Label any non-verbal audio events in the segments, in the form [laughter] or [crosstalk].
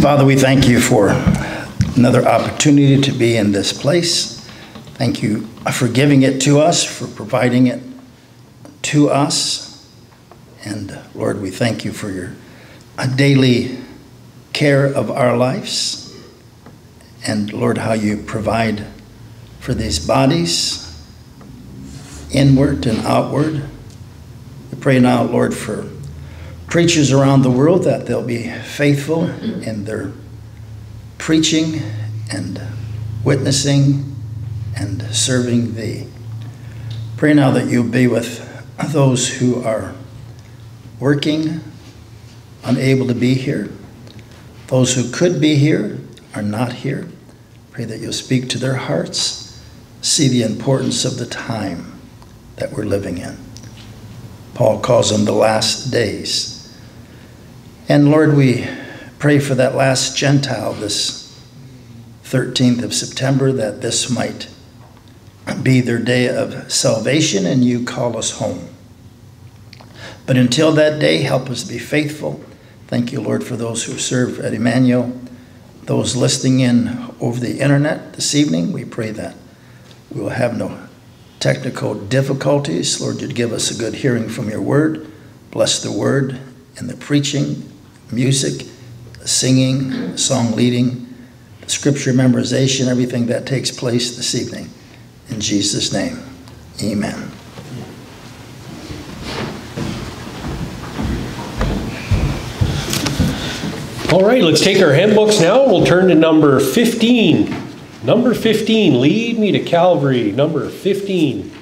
Father, we thank you for another opportunity to be in this place. Thank you for giving it to us, for providing it to us. And Lord, we thank you for your daily care of our lives. And Lord, how you provide for these bodies, inward and outward. We pray now, Lord, for preachers around the world that they'll be faithful in their preaching and witnessing and serving thee. Pray now that you'll be with those who are working, unable to be here, those who could be here are not here. Pray that you'll speak to their hearts, see the importance of the time that we're living in. Paul calls them the last days. And Lord, we pray for that last Gentile this 13th of September that this might be their day of salvation and you call us home. But until that day, help us be faithful. Thank you, Lord, for those who serve at Emmanuel, those listening in over the internet this evening. We pray that we will have no technical difficulties. Lord, you'd give us a good hearing from your word. Bless the word and the preaching, music, singing, song leading, scripture memorization, everything that takes place this evening. In Jesus' name, amen. All right, let's take our hymn books now. We'll turn to number 15. Number 15, Lead Me to Calvary. Number 15.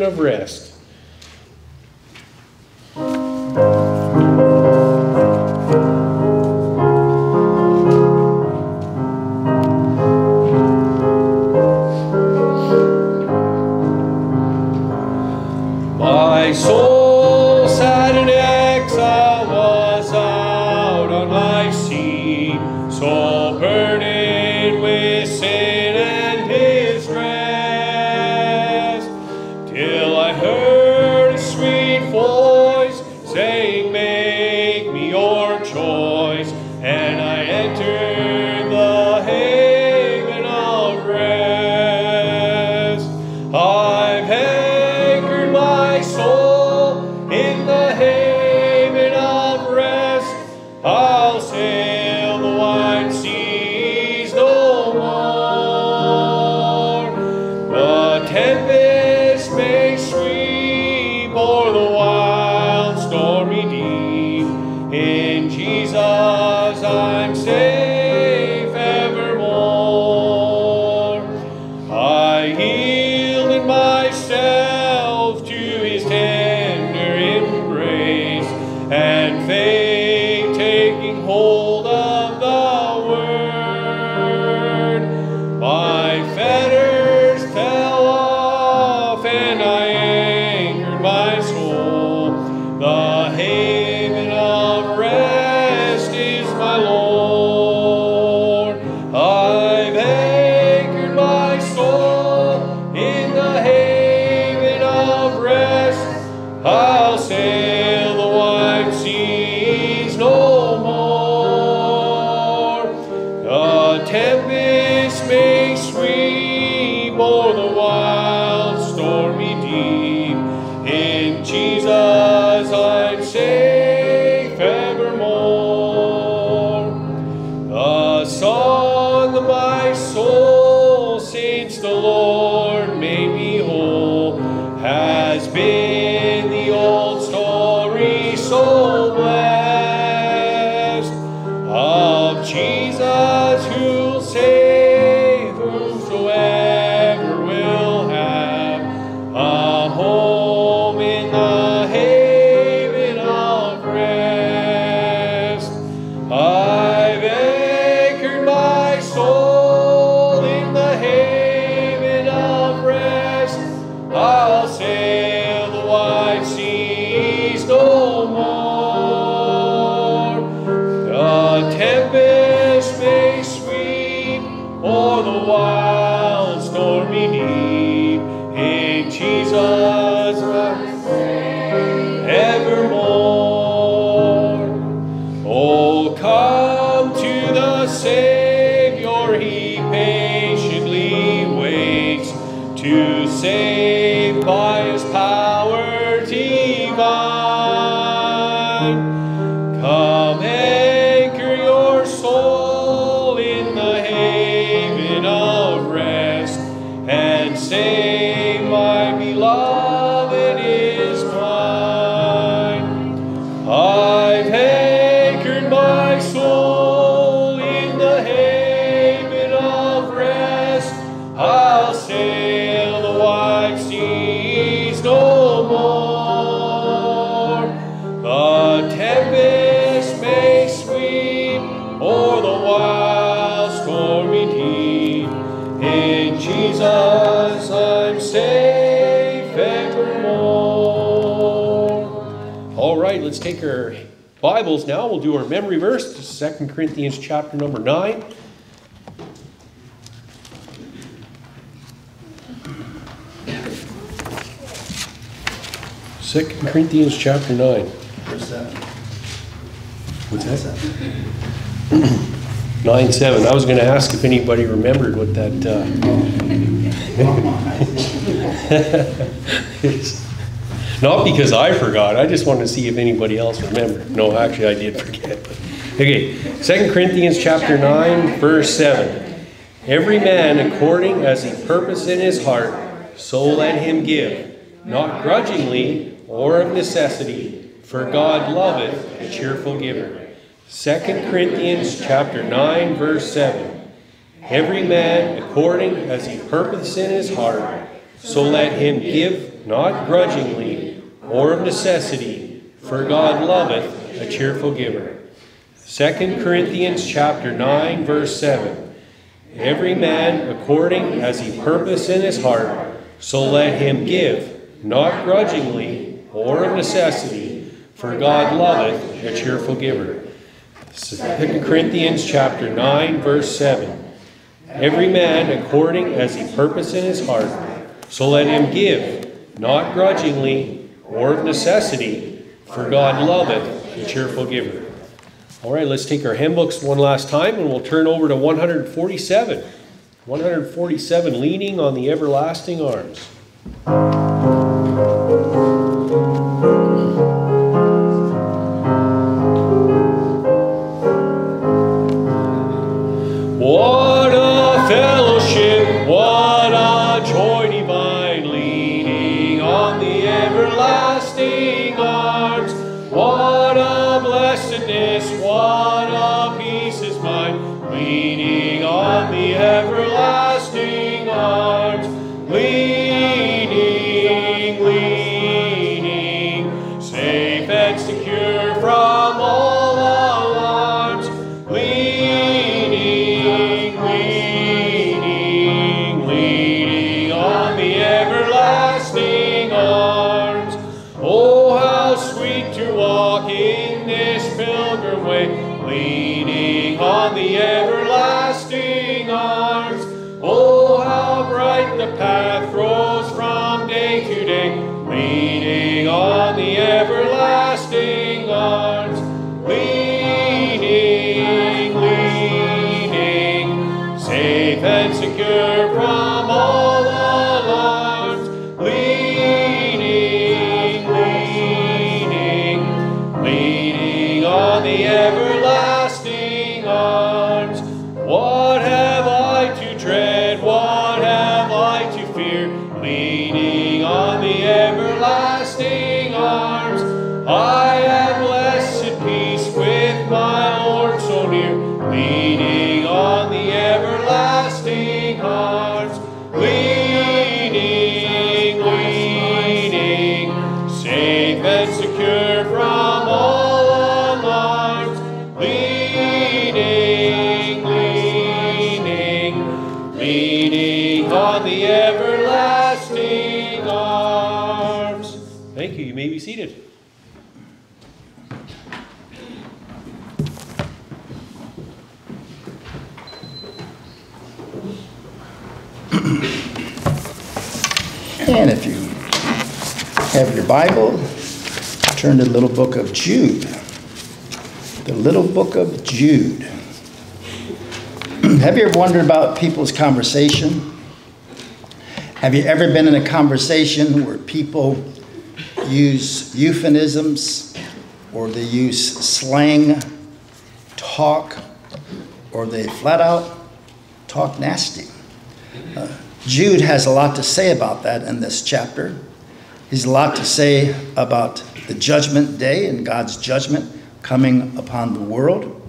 of rest. My soul sad in exile was I. Bibles now. We'll do our memory verse, 2 Corinthians chapter number 9. Second Corinthians chapter 9. Verse seven. What's that? 9 7. I was going to ask if anybody remembered what that. Uh. [laughs] [laughs] Not because I forgot, I just wanted to see if anybody else remembered. No, actually, I did forget. Okay, 2 Corinthians chapter 9, verse 7. Every man according as he purpose in his heart, so let him give, not grudgingly or of necessity, for God loveth a cheerful giver. 2 Corinthians chapter 9, verse 7. Every man according as he purpose in his heart, so let him give, not grudgingly or of necessity, for God loveth a cheerful giver. 2 Corinthians chapter 9, verse 7. Every man according as he purpose in his heart, so let him give, not grudgingly or of necessity, for God loveth a cheerful giver. 2 Corinthians chapter 9, verse 7. Every man according as he purpose in his heart, so let him give, not grudgingly or of necessity, for God loveth a cheerful giver. All right, let's take our hymn books one last time and we'll turn over to 147. 147, leaning on the everlasting arms. Bible, turn to the little book of Jude. The little book of Jude. [clears throat] have you ever wondered about people's conversation? Have you ever been in a conversation where people use euphemisms or they use slang, talk, or they flat out talk nasty? Uh, Jude has a lot to say about that in this chapter. He's a lot to say about the judgment day and God's judgment coming upon the world.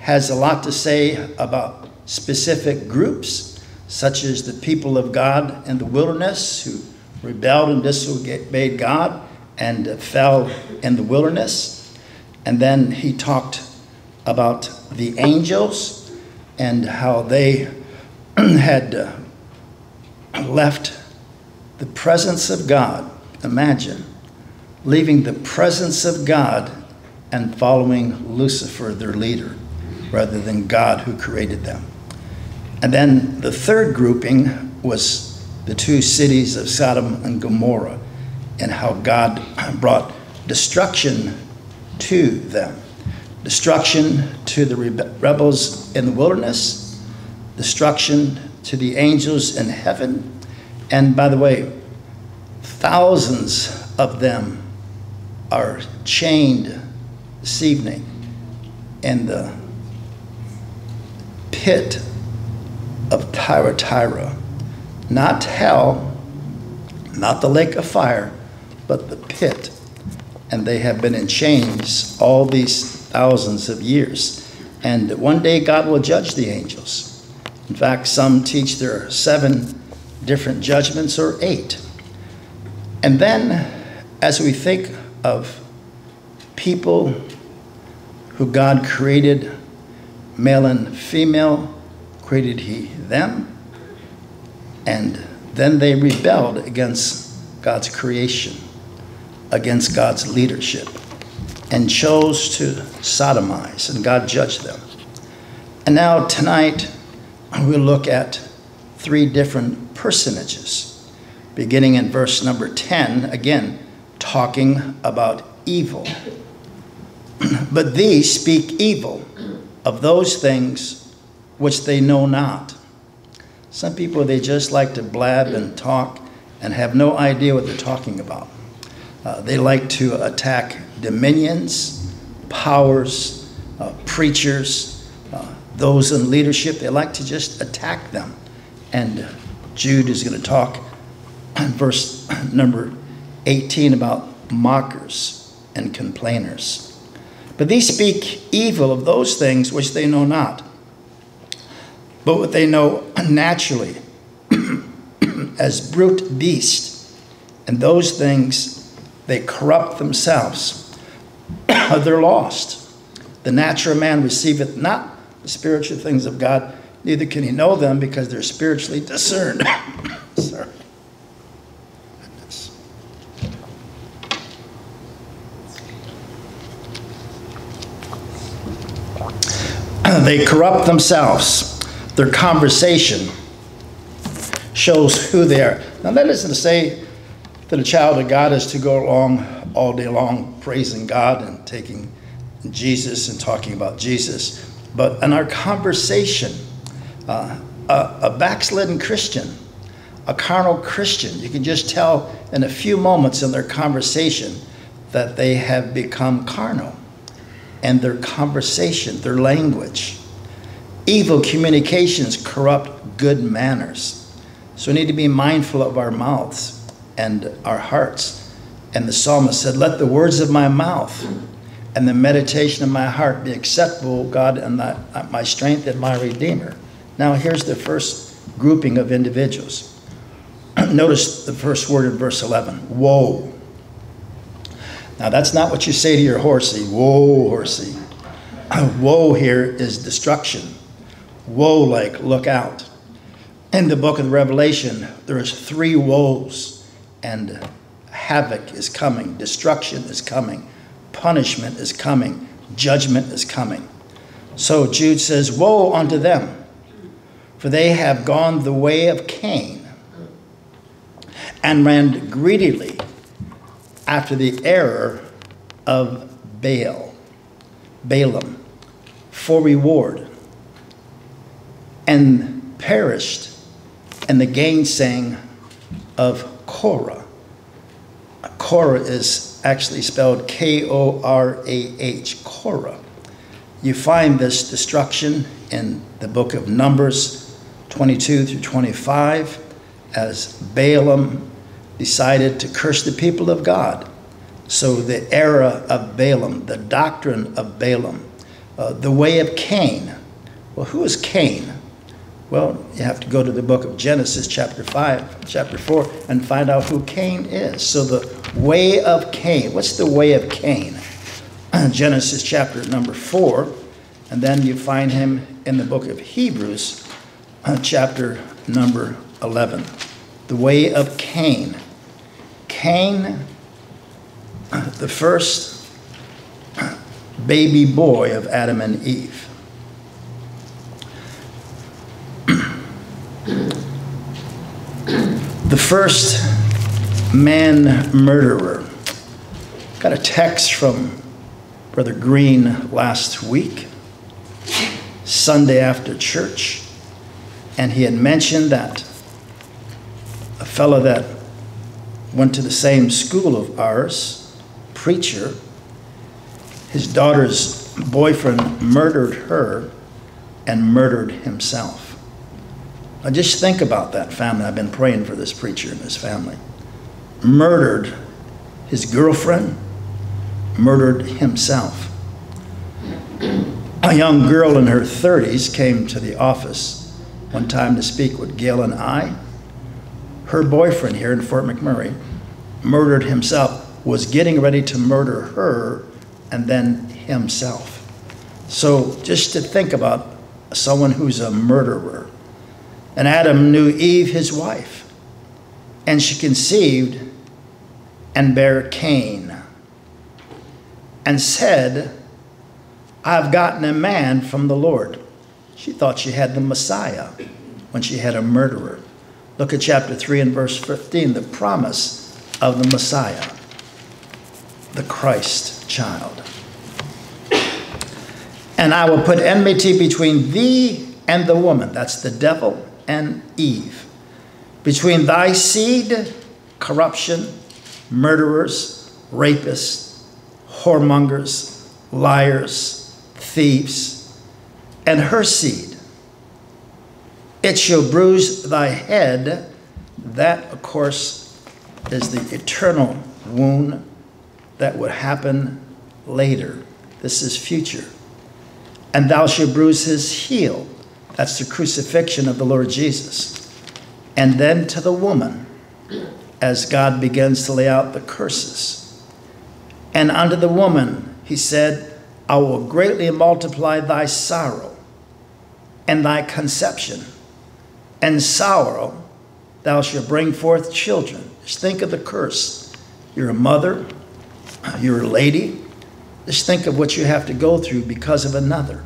Has a lot to say about specific groups, such as the people of God in the wilderness who rebelled and disobeyed God and fell in the wilderness. And then he talked about the angels and how they [clears throat] had uh, left the presence of God. Imagine leaving the presence of God and following Lucifer, their leader, rather than God who created them. And then the third grouping was the two cities of Sodom and Gomorrah and how God [clears throat] brought destruction to them. Destruction to the rebels in the wilderness, destruction to the angels in heaven. And by the way, thousands of them are chained this evening in the pit of Tartarus. Not hell, not the lake of fire, but the pit. And they have been in chains all these thousands of years. And one day God will judge the angels. In fact, some teach there are seven different judgments or eight. And then, as we think of people who God created, male and female, created He them, and then they rebelled against God's creation, against God's leadership. and chose to sodomize, and God judged them. And now, tonight, we'll look at three different personages, beginning in verse number 10, again, talking about evil. [clears throat] but these speak evil of those things which they know not. Some people, they just like to blab and talk and have no idea what they're talking about. Uh, they like to attack dominions, powers, uh, preachers, uh, those in leadership. They like to just attack them. And Jude is going to talk in verse number 18 about mockers and complainers. But these speak evil of those things which they know not, but what they know naturally [clears throat] as brute beast. And those things, they corrupt themselves. [clears throat] They're lost. The natural man receiveth not the spiritual things of God, neither can he know them because they're spiritually discerned. [coughs] Sorry. they corrupt themselves. Their conversation shows who they are. Now, that isn't to say that a child of God is to go along all day long praising God and taking Jesus and talking about Jesus. But in our conversation, uh, a, a backslidden Christian, a carnal Christian, you can just tell in a few moments in their conversation that they have become carnal and their conversation, their language. Evil communications corrupt good manners. So we need to be mindful of our mouths and our hearts. And the psalmist said, Let the words of my mouth and the meditation of my heart be acceptable, God, and my strength and my redeemer. Now, here's the first grouping of individuals. [clears throat] Notice the first word in verse 11 woe. Now, that's not what you say to your horsey. Whoa, horsey. [clears throat] Woe here is destruction. Woe, like look out. In the book of Revelation, there is three woes, and havoc is coming, destruction is coming, punishment is coming, judgment is coming. So Jude says, Woe unto them, for they have gone the way of Cain and ran greedily after the error of Baal, Balaam, for reward, and perished in the gainsaying of Korah. Korah is actually spelled K O R A H, Korah. You find this destruction in the book of Numbers 22 through 25 as Balaam decided to curse the people of God. So the era of Balaam, the doctrine of Balaam, uh, the way of Cain. Well, who is Cain? Well, you have to go to the book of Genesis, chapter 5, chapter 4, and find out who Cain is. So the way of Cain. What's the way of Cain? [clears throat] Genesis chapter number 4, and then you find him in the book of Hebrews, Uh, chapter number 11. The way of Cain. Cain, uh, the first uh, baby boy of Adam and Eve. the first man murderer. Got a text from Brother Green last week, Sunday after church, and he had mentioned that a fellow that went to the same school of ours, preacher. His daughter's boyfriend murdered her and murdered himself. Now just think about that family. I've been praying for this preacher and his family. Murdered his girlfriend, murdered himself. A young girl in her 30s came to the office one time to speak with Gail and I her boyfriend here in Fort McMurray murdered himself, was getting ready to murder her and then himself. So just to think about someone who's a murderer. And Adam knew Eve, his wife, and she conceived and bare Cain. and said, I've gotten a man from the Lord. She thought she had the Messiah when she had a murderer. Look at chapter 3 and verse 15, the promise of the Messiah, the Christ child. And I will put enmity between thee and the woman, that's the devil and Eve, between thy seed, corruption, murderers, rapists, whoremongers, liars, thieves, and her seed. It shall bruise thy head. That, of course, is the eternal wound that would happen later. This is future. And thou shalt bruise his heel. That's the crucifixion of the Lord Jesus. And then to the woman, as God begins to lay out the curses. And unto the woman, he said, I will greatly multiply thy sorrow and thy conception. And sorrow thou shalt bring forth children. Just think of the curse. You're a mother, you're a lady. Just think of what you have to go through because of another.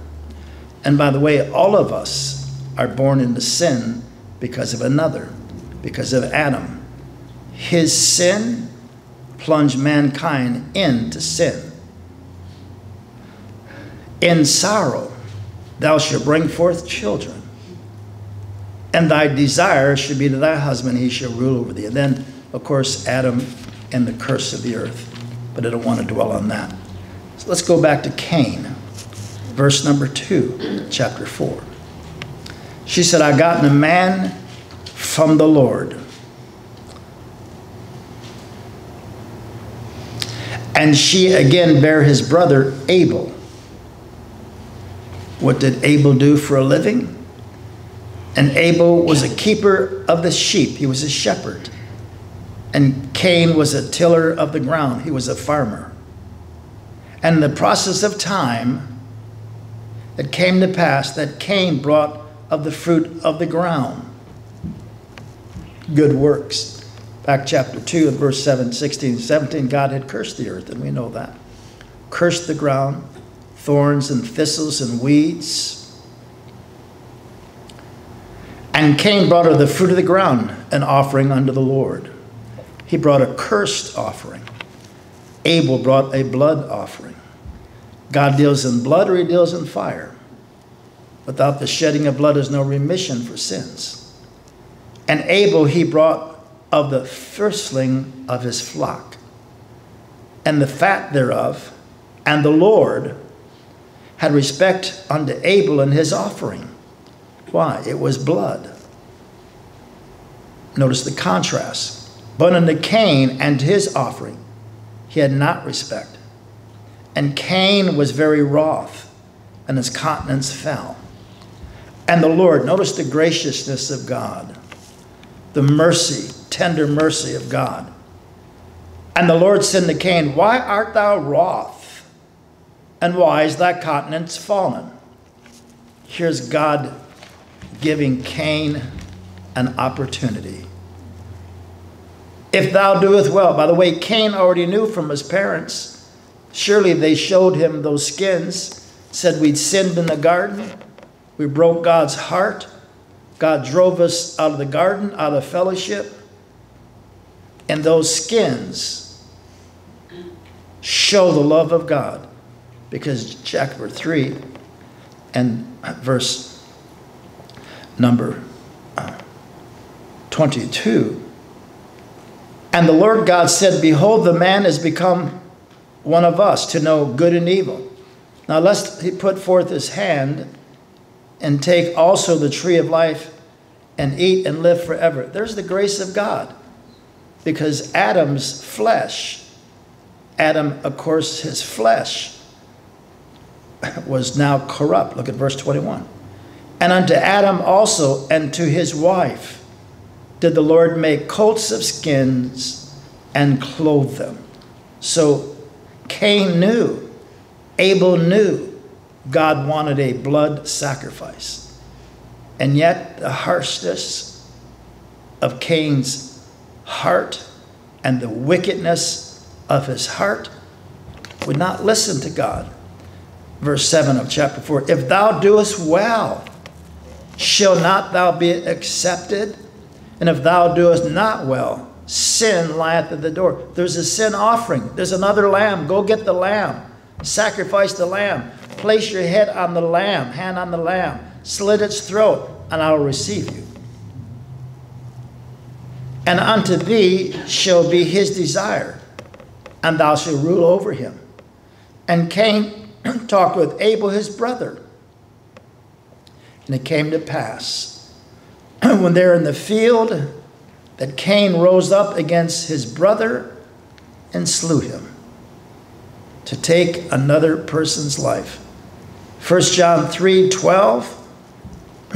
And by the way, all of us are born into sin because of another, because of Adam. His sin plunged mankind into sin. In sorrow, thou shalt bring forth children, and thy desire should be to thy husband, he shall rule over thee. And then, of course, Adam and the curse of the earth. But I don't want to dwell on that. So let's go back to Cain, verse number 2, chapter 4. She said, I gotten a man from the Lord. And she again bare his brother Abel. What did Abel do for a living? And Abel was a keeper of the sheep, he was a shepherd. And Cain was a tiller of the ground, he was a farmer. And in the process of time, it came to pass that Cain brought of the fruit of the ground good works. Back chapter 2 and verse 7, 16, 17, God had cursed the earth, and we know that. Cursed the ground, thorns and thistles and weeds. And Cain brought of the fruit of the ground an offering unto the Lord. He brought a cursed offering. Abel brought a blood offering. God deals in blood or he deals in fire. Without the shedding of blood is no remission for sins. And Abel he brought of the firstling of his flock, and the fat thereof, and the Lord had respect unto Abel and his offering. Why? It was blood. Notice the contrast. But unto Cain and his offering, he had not respect. And Cain was very wroth, and his countenance fell. And the Lord, notice the graciousness of God, the mercy, tender mercy of God. And the Lord said to Cain, Why art thou wroth? And why is thy countenance fallen? Here's God giving Cain an opportunity. If thou doest well, by the way, Cain already knew from his parents. Surely they showed him those skins, said we'd sinned in the garden, we broke God's heart, God drove us out of the garden, out of fellowship. And those skins show the love of God. Because chapter 3 and verse number uh, 22 and the Lord God said, Behold, the man is become one of us to know good and evil. Now, lest he put forth his hand and take also the tree of life and eat and live forever. There's the grace of God. Because Adam's flesh, Adam, of course, his flesh was now corrupt. Look at verse 21. And unto Adam also and to his wife did the Lord make coats of skins and clothe them. So Cain knew, Abel knew God wanted a blood sacrifice. And yet, the harshness of Cain's heart and the wickedness of his heart would not listen to God. Verse 7 of chapter 4 If thou doest well, shall not thou be accepted? And if thou doest not well, sin lieth at the door. There's a sin offering. There's another lamb. Go get the lamb. Sacrifice the lamb. Place your head on the lamb, hand on the lamb. Slit its throat, and I will receive you. And unto thee shall be his desire, and thou shalt rule over him. And Cain [clears throat] talked with Abel his brother. And it came to pass, [clears throat] when they're in the field, that Cain rose up against his brother and slew him to take another person's life. 1 John 3 12,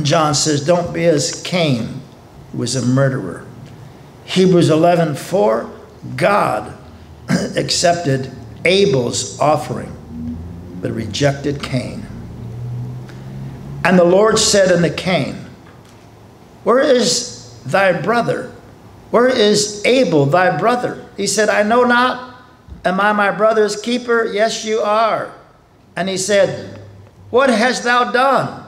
John says, Don't be as Cain, who was a murderer. Hebrews 11 4, God [clears throat] accepted Abel's offering, but rejected Cain. And the Lord said unto Cain, Where is thy brother? Where is Abel, thy brother? He said, I know not. Am I my brother's keeper? Yes, you are. And he said, What hast thou done?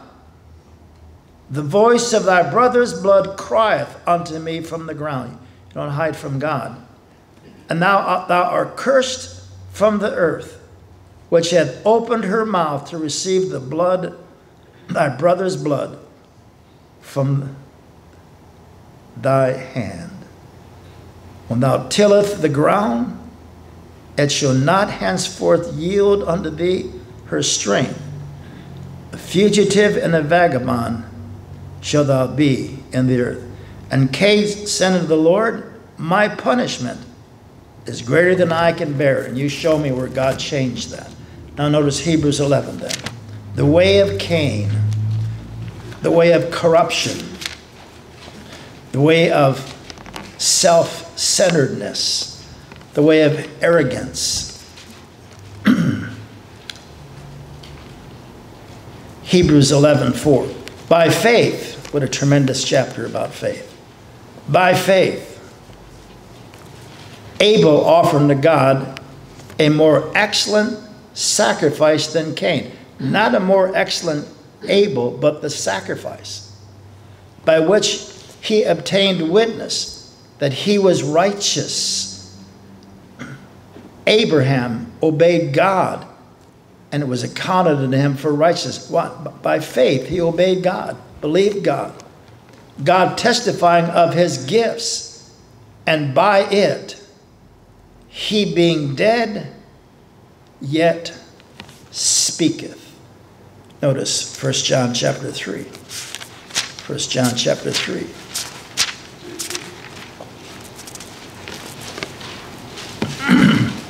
The voice of thy brother's blood crieth unto me from the ground. You don't hide from God. And now thou art cursed from the earth, which hath opened her mouth to receive the blood, thy brother's blood, from thy hand. When thou tilleth the ground, it shall not henceforth yield unto thee her strength. A fugitive and a vagabond shall thou be in the earth. And Cain said unto the Lord, My punishment is greater than I can bear. And you show me where God changed that. Now notice Hebrews 11 then. The way of Cain, the way of corruption, the way of self centeredness, the way of arrogance. [clears throat] Hebrews 11 4. By faith, what a tremendous chapter about faith. By faith, Abel offered to God a more excellent sacrifice than Cain. Not a more excellent Abel, but the sacrifice by which he obtained witness that he was righteous. Abraham obeyed God, and it was accounted unto him for righteousness. What? By faith, he obeyed God, believed God. God testifying of his gifts, and by it, he being dead, yet speaketh. Notice 1 John chapter 3. 1 John chapter 3. [clears throat]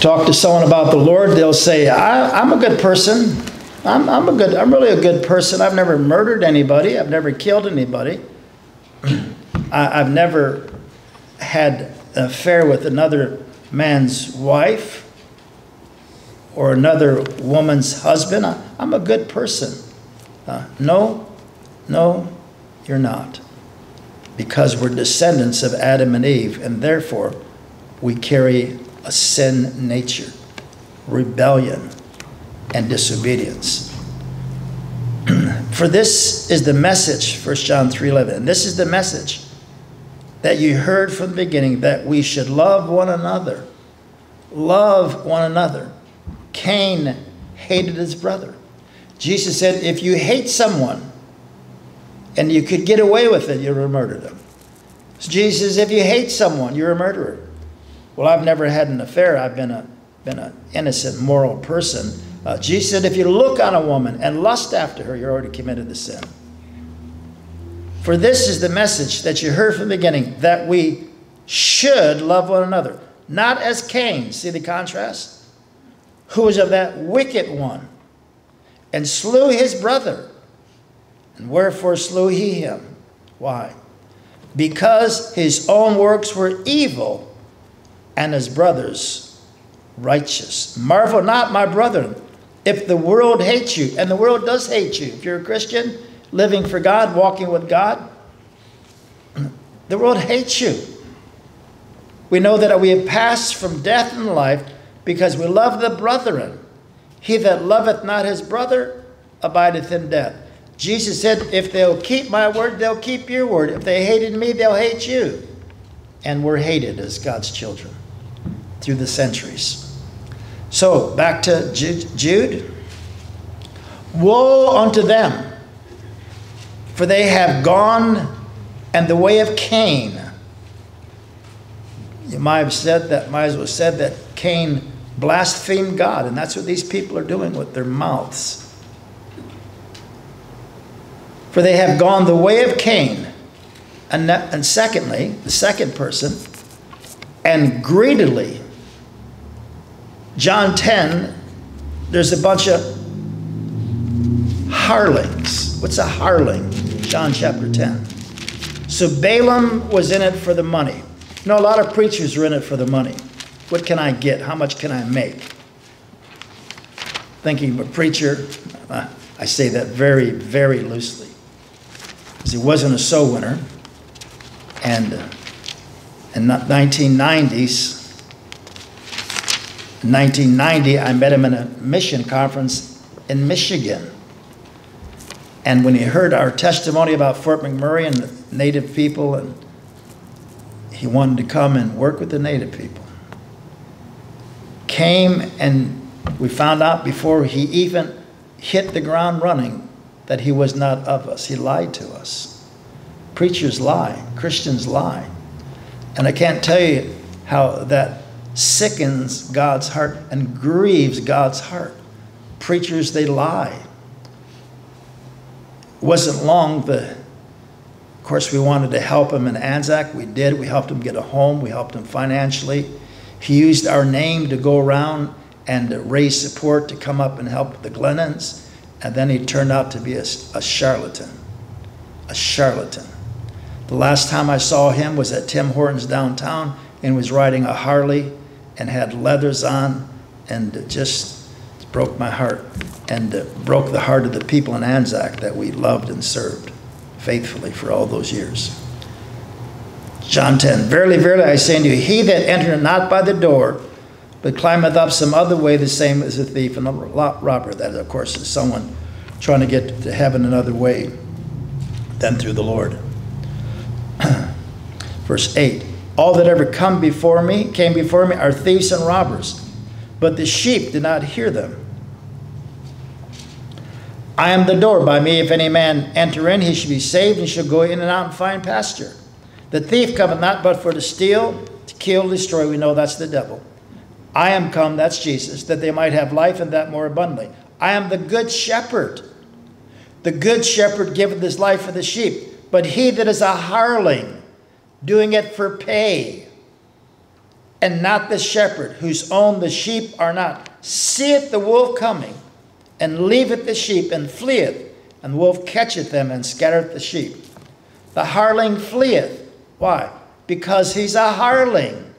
talk to someone about the Lord, they'll say, I, am a good person. I'm, I'm, a good, I'm really a good person. I've never murdered anybody. I've never killed anybody. [clears throat] I, I've never had affair with another man's wife or another woman's husband. I, am a good person. Uh, no, no, you're not. Because we're descendants of Adam and Eve, and therefore we carry a sin nature, rebellion, and disobedience. [clears throat] For this is the message, 1 John 3:11. And this is the message that you heard from the beginning that we should love one another. Love one another. Cain hated his brother. Jesus said, if you hate someone and you could get away with it, you're a murderer. So Jesus, if you hate someone, you're a murderer. Well, I've never had an affair. I've been a been an innocent, moral person. Uh, Jesus said, if you look on a woman and lust after her, you're already committed the sin. For this is the message that you heard from the beginning that we should love one another, not as Cain. See the contrast? Who was of that wicked one and slew his brother. And wherefore slew he him? Why? Because his own works were evil and his brothers righteous. Marvel not, my brethren, if the world hates you, and the world does hate you. If you're a Christian, living for God, walking with God, the world hates you. We know that we have passed from death and life because we love the brethren. He that loveth not his brother abideth in death. Jesus said, If they'll keep my word, they'll keep your word. If they hated me, they'll hate you. And we're hated as God's children through the centuries. So, back to Jude. Woe unto them, for they have gone and the way of Cain. You might have said that, might as well said that Cain blasphemed God, and that's what these people are doing with their mouths. For they have gone the way of Cain. And, and secondly, the second person, and greedily. John 10, there's a bunch of hirelings. What's a hireling? John chapter 10. So Balaam was in it for the money. You know, a lot of preachers are in it for the money. What can I get? How much can I make? Thinking of a preacher, I say that very, very loosely because he wasn't a soul winner. And uh, in the 1990s, 1990, I met him in a mission conference in Michigan. And when he heard our testimony about Fort McMurray and the native people, and he wanted to come and work with the native people. Came and we found out before he even hit the ground running that he was not of us. He lied to us. Preachers lie, Christians lie. And I can't tell you how that sickens God's heart and grieves God's heart. Preachers, they lie. It wasn't long, the, of course, we wanted to help him in Anzac. We did. We helped him get a home, we helped him financially. He used our name to go around and raise support to come up and help the Glennons. And then he turned out to be a, a charlatan. A charlatan. The last time I saw him was at Tim Hortons downtown and was riding a Harley and had leathers on and just broke my heart and broke the heart of the people in Anzac that we loved and served faithfully for all those years. John 10 Verily, verily, I say unto you, he that entereth not by the door, but climbeth up some other way, the same as a thief and a robber. That, of course, is someone trying to get to heaven another way than through the Lord. [clears throat] Verse 8 All that ever come before me, came before me, are thieves and robbers, but the sheep did not hear them. I am the door. By me, if any man enter in, he shall be saved and shall go in and out and find pasture. The thief cometh not but for to steal, to kill, destroy. We know that's the devil. I am come, that's Jesus, that they might have life and that more abundantly. I am the good shepherd. The good shepherd giveth his life for the sheep. But he that is a hireling, doing it for pay, and not the shepherd, whose own the sheep are not, seeth the wolf coming, and leaveth the sheep, and fleeth, and the wolf catcheth them, and scattereth the sheep. The hireling fleeth. Why? Because he's a hireling.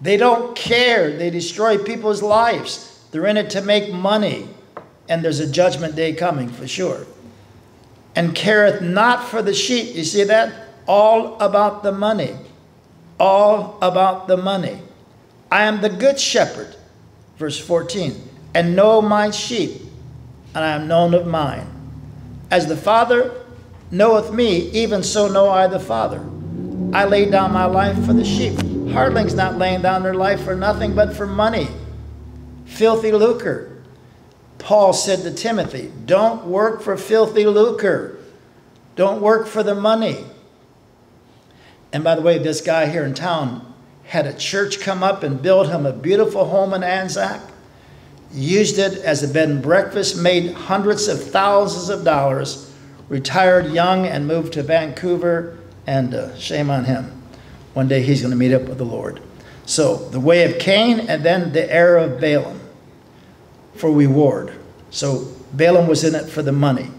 They don't care. They destroy people's lives. They're in it to make money. And there's a judgment day coming for sure. And careth not for the sheep. You see that? All about the money. All about the money. I am the good shepherd. Verse 14. And know my sheep, and I am known of mine. As the Father knoweth me, even so know I the Father. I lay down my life for the sheep. Hireling's not laying down their life for nothing but for money. Filthy lucre. Paul said to Timothy, Don't work for filthy lucre. Don't work for the money. And by the way, this guy here in town had a church come up and build him a beautiful home in Anzac, used it as a bed and breakfast, made hundreds of thousands of dollars, retired young and moved to Vancouver, and uh, shame on him. One day he's going to meet up with the Lord. So the way of Cain and then the error of Balaam for reward. So Balaam was in it for the money,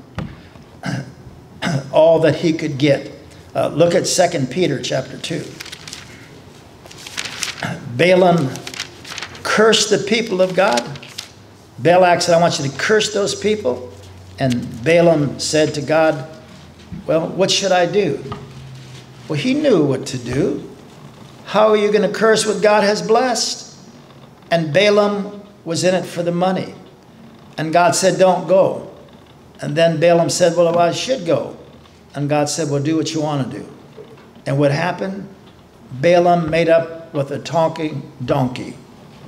[clears throat] all that he could get. Uh, look at 2 Peter chapter 2. Balaam cursed the people of God. Balak said, I want you to curse those people. And Balaam said to God, Well, what should I do? Well, he knew what to do. How are you going to curse what God has blessed? And Balaam was in it for the money. And God said, Don't go. And then Balaam said, Well, I should go. And God said, Well, do what you want to do. And what happened? Balaam made up with a talking donkey.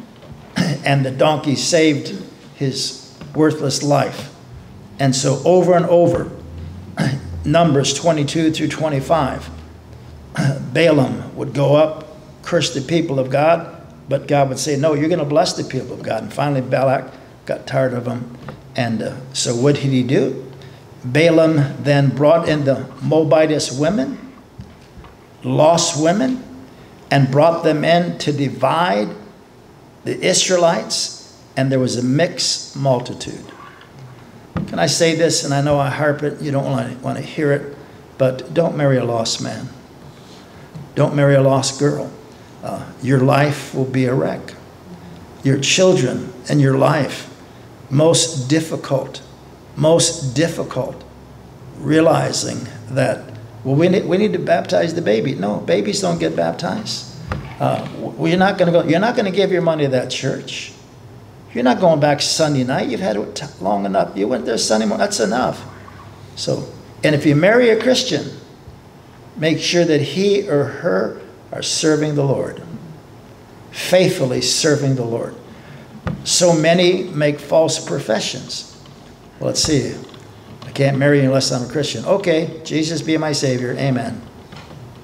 [clears throat] and the donkey saved his worthless life. And so, over and over, [clears throat] Numbers 22 through 25, [clears throat] Balaam would go up, curse the people of God, but God would say, No, you're going to bless the people of God. And finally, Balak got tired of him. And uh, so, what did he do? Balaam then brought in the Moabitess women, lost women, and brought them in to divide the Israelites, and there was a mixed multitude. Can I say this? And I know I harp it, you don't want to, want to hear it, but don't marry a lost man. Don't marry a lost girl. Uh, your life will be a wreck. Your children and your life, most difficult, most difficult, realizing that, well, we need, we need to baptize the baby. No, babies don't get baptized. Uh, you're not going to go, you're not going to give your money to that church. You're not going back Sunday night. You've had it long enough. You went there Sunday morning. That's enough. So, and if you marry a Christian, make sure that he or her are serving the Lord, faithfully serving the Lord. So many make false professions. Let's see. I can't marry unless I'm a Christian. Okay, Jesus be my Savior. Amen.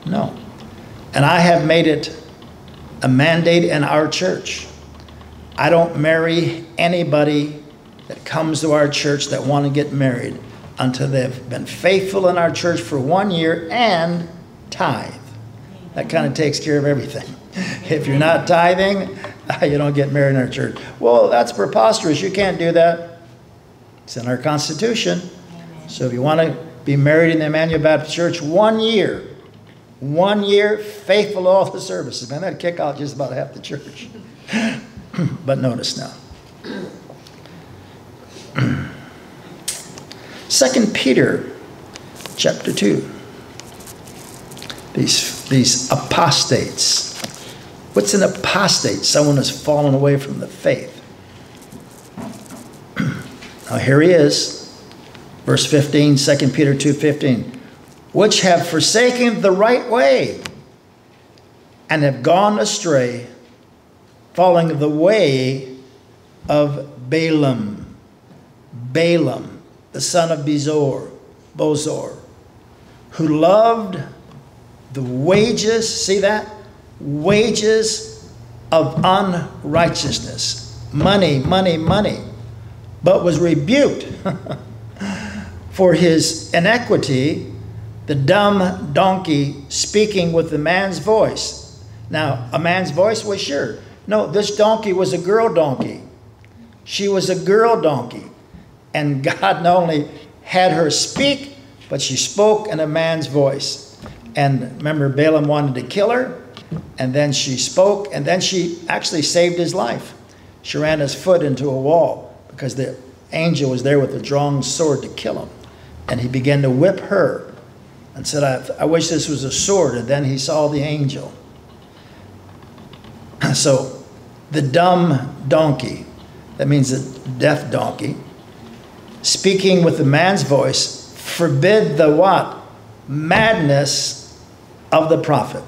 No. And I have made it a mandate in our church I don't marry anybody that comes to our church that want to get married until they've been faithful in our church for one year and tithe. That kind of takes care of everything. [laughs] If you're not tithing, [laughs] you don't get married in our church. Well, that's preposterous. You can't do that. It's in our Constitution. So if you want to be married in the Emmanuel Baptist Church, one year, one year, faithful to all the services. Man, that'd kick out just about half the church. [clears throat] but notice now. [clears throat] Second Peter chapter 2. These, these apostates. What's an apostate? Someone has fallen away from the faith. Now here he is. Verse 15, 2 Peter 2.15. Which have forsaken the right way and have gone astray following the way of Balaam. Balaam, the son of Bezor, Bozor, who loved the wages, see that? Wages of unrighteousness. Money, money, money. But was rebuked [laughs] for his inequity, the dumb donkey speaking with the man's voice. Now, a man's voice was sure. No, this donkey was a girl donkey. She was a girl donkey. And God not only had her speak, but she spoke in a man's voice. And remember, Balaam wanted to kill her, and then she spoke, and then she actually saved his life. She ran his foot into a wall because the angel was there with a drawn sword to kill him. And he began to whip her and said, I, I wish this was a sword. And then he saw the angel. [clears throat] So the dumb donkey, that means the deaf donkey, speaking with the man's voice, forbid the what? Madness of the prophet.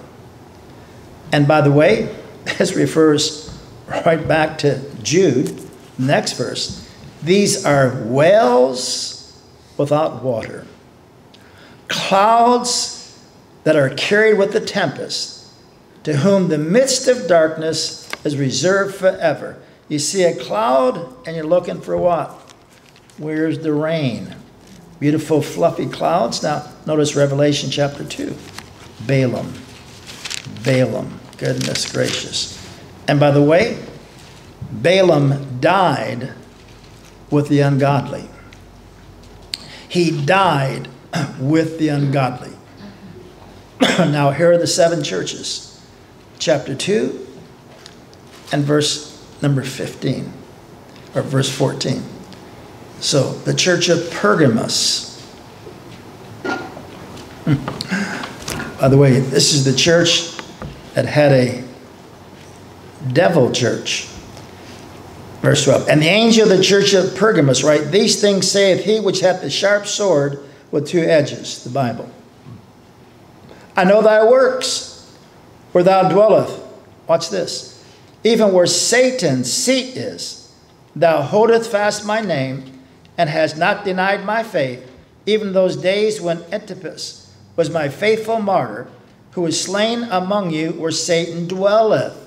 And by the way, [laughs] this refers right back to Jude, next verse. These are wells without water, clouds that are carried with the tempest to whom the midst of darkness is reserved forever. You see a cloud and you're looking for what? Where's the rain? Beautiful, fluffy clouds. Now, notice Revelation chapter 2. Balaam. Balaam. Goodness gracious. And by the way, Balaam died with the ungodly. He died [clears throat] with the ungodly. [clears throat] now, here are the seven churches chapter 2 and verse number 15, or verse 14. So, the church of Pergamos. Hmm. By the way, this is the church that had a devil church. Verse 12. And the angel of the church of Pergamos, right? These things saith he which hath the sharp sword with two edges, the Bible. I know thy works, where thou dwellest. Watch this. Even where Satan's seat is, thou holdest fast my name, and hast not denied my faith, even those days when Antipas was my faithful martyr, who was slain among you where Satan dwelleth.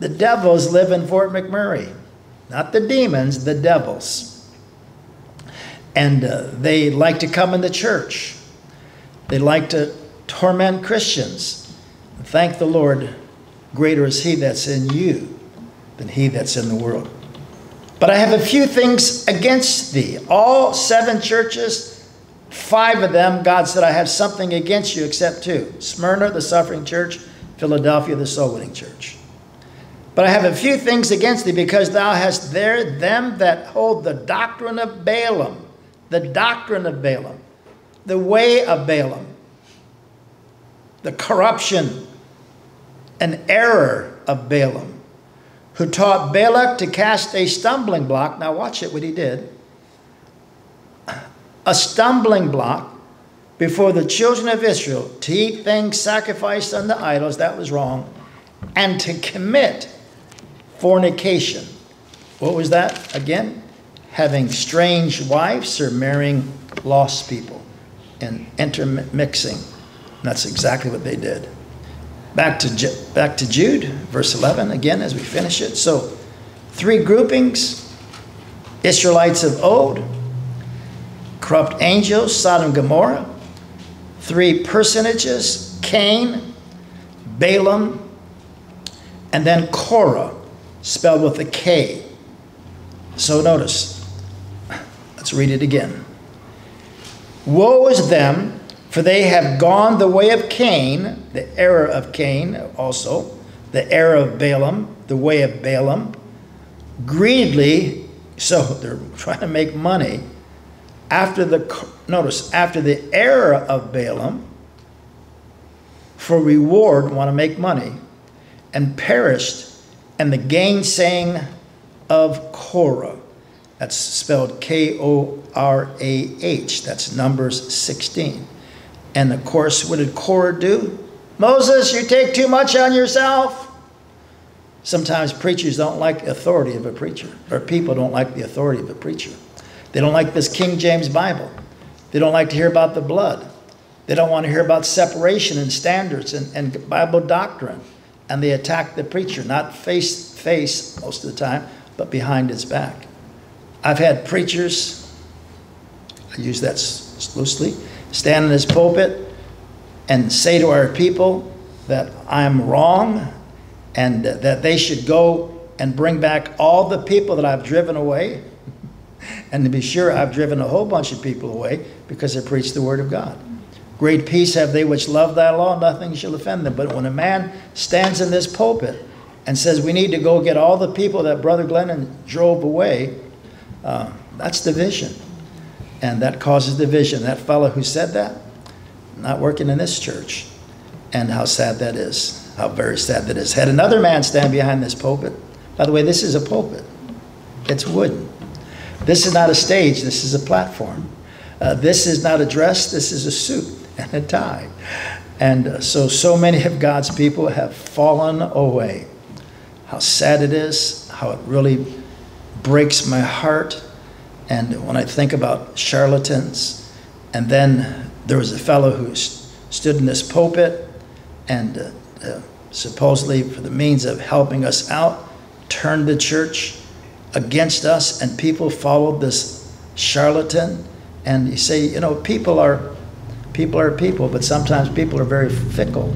The devils live in Fort McMurray, not the demons, the devils. And uh, they like to come in the church. They like to torment Christians. Thank the Lord, greater is he that's in you than he that's in the world. But I have a few things against thee. All seven churches, five of them, God said, I have something against you except two Smyrna, the suffering church, Philadelphia, the soul winning church. But I have a few things against thee because thou hast there them that hold the doctrine of Balaam, the doctrine of Balaam, the way of Balaam, the corruption and error of Balaam who taught Balak to cast a stumbling block. Now, watch it, what he did. A stumbling block before the children of Israel to eat things sacrificed unto idols, that was wrong, and to commit fornication. What was that? Again, having strange wives or marrying lost people and intermixing. that's exactly what they did. Back to, back to Jude, verse 11, again, as we finish it. So, three groupings Israelites of old, corrupt angels, Sodom and Gomorrah, three personages Cain, Balaam, and then Korah, spelled with a K. So, notice, let's read it again. Woe is them for they have gone the way of Cain, the error of Cain also, the error of Balaam, the way of Balaam, greedily, so [laughs] they're trying to make money. After the, notice, after the error of Balaam, for reward, want to make money, and perished, and the gainsaying of Korah. That's spelled K O R A H. That's Numbers 16. And of course, what did Korah do? Moses, you take too much on yourself. Sometimes preachers don't like the authority of a preacher, or people don't like the authority of a preacher. They don't like this King James Bible. They don't like to hear about the blood. They don't want to hear about separation and standards and, and Bible doctrine. And they attack the preacher, not face face most of the time, but behind his back. I've had preachers, I use that loosely, stand in his pulpit and say to our people that I'm wrong and that they should go and bring back all the people that I've driven away. [laughs] and to be sure, I've driven a whole bunch of people away because I preach the Word of God. Great peace have they which love thy law, nothing shall offend them. But when a man stands in this pulpit and says, We need to go get all the people that Brother Glennon drove away, uh, that's division and that causes division. That fellow who said that, not working in this church. And how sad that is. How very sad that is. Had another man stand behind this pulpit. By the way, this is a pulpit. It's wooden. This is not a stage. This is a platform. Uh, this is not a dress. This is a suit [laughs] and a tie. And so, so many of God's people have fallen away. How sad it is. How it really breaks my heart and when I think about charlatans, and then there was a fellow who stood in this pulpit and uh, uh, supposedly for the means of helping us out, turned the church against us, and people followed this charlatan. And you say, you know, people are people are people, but sometimes people are very fickle.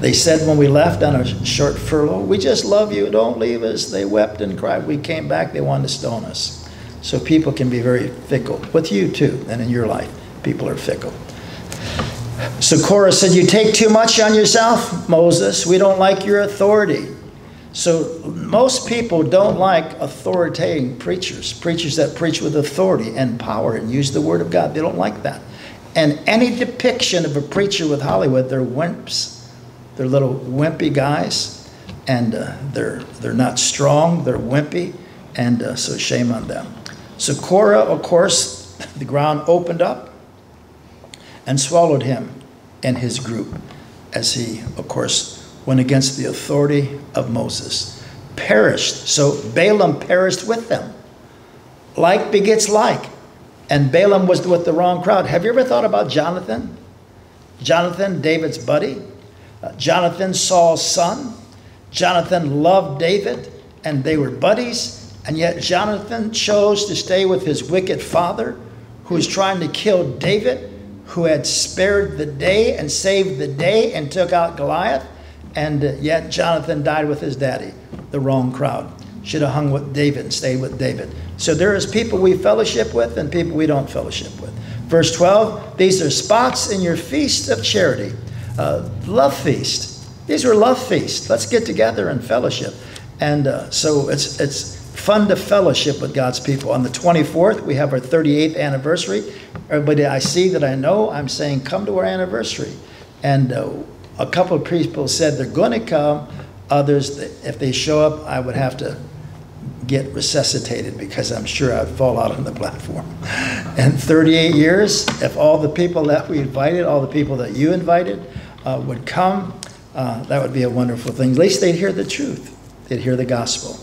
They said when we left on a short furlough, we just love you, don't leave us. They wept and cried. We came back, they wanted to stone us. So people can be very fickle. With you too, and in your life, people are fickle. So Korah said, You take too much on yourself, Moses. We don't like your authority. So most people don't like authoritative preachers, preachers that preach with authority and power and use the word of God. They don't like that. And any depiction of a preacher with Hollywood, they're wimps. They're little wimpy guys, and uh, they're, they're not strong, they're wimpy, and uh, so shame on them. So Korah, of course, [laughs] the ground opened up and swallowed him and his group as he, of course, went against the authority of Moses. Perished. So Balaam perished with them. Like begets like. And Balaam was with the wrong crowd. Have you ever thought about Jonathan? Jonathan, David's buddy. Uh, Jonathan, Saul's son. Jonathan loved David, and they were buddies. And yet Jonathan chose to stay with his wicked father, who was trying to kill David, who had spared the day and saved the day and took out Goliath. And yet Jonathan died with his daddy, the wrong crowd. Should have hung with David and stayed with David. So there is people we fellowship with and people we don't fellowship with. Verse 12, these are spots in your feast of charity. Uh, love feast. These were love feasts. Let's get together and fellowship. And uh, so it's, it's fun to fellowship with God's people. On the 24th, we have our 38th anniversary. Everybody I see that I know, I'm saying, come to our anniversary. And uh, a couple of people said they're going to come. Others, if they show up, I would have to get resuscitated because I'm sure I'd fall out on the platform. [laughs] And 38 years, if all the people that we invited, all the people that you invited, uh, would come, uh, that would be a wonderful thing. At least they'd hear the truth, they'd hear the gospel.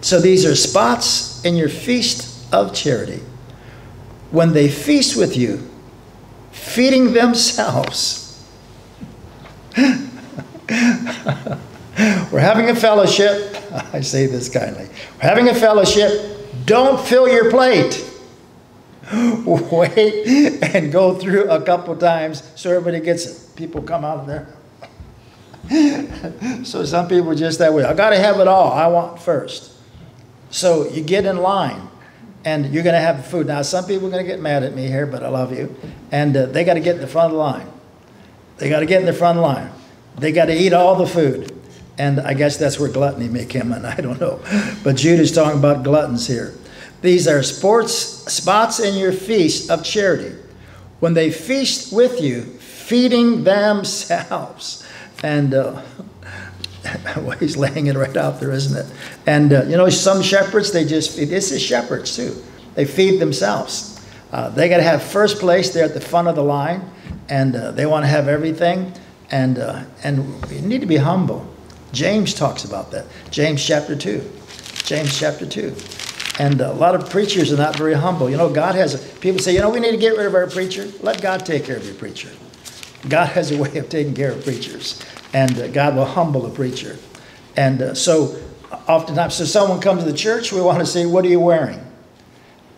So these are spots in your feast of charity. When they feast with you, feeding themselves. [laughs] [laughs] We're having a fellowship. [laughs] I say this kindly. We're having a fellowship. Don't fill your plate. [laughs] Wait and go through a couple times so everybody gets it. People come out of there. so some people just that way. I got to have it all. I want first. So you get in line and you're going to have food. Now, some people are going to get mad at me here, but I love you. And uh, they got to get in the front line. They got to get in the front line. They got to eat all the food. And I guess that's where gluttony may come in. [laughs] I don't know. But Jude is talking about gluttons here. These are sports spots in your feast of charity. When they feast with you, feeding themselves. And uh, [laughs] well, he's laying it right out there, isn't it? And uh, you know, some shepherds, they just. This is shepherds too. They feed themselves. Uh, they got to have first place. They're at the front of the line, and uh, they want to have everything. And uh, and you need to be humble. James talks about that. James chapter 2. James chapter 2. And a lot of preachers are not very humble. You know, God has, a, people say, you know, we need to get rid of our preacher. Let God take care of your preacher. God has a way of taking care of preachers. And uh, God will humble a preacher. And uh, so, oftentimes, so someone comes to the church, we want to say, what are you wearing?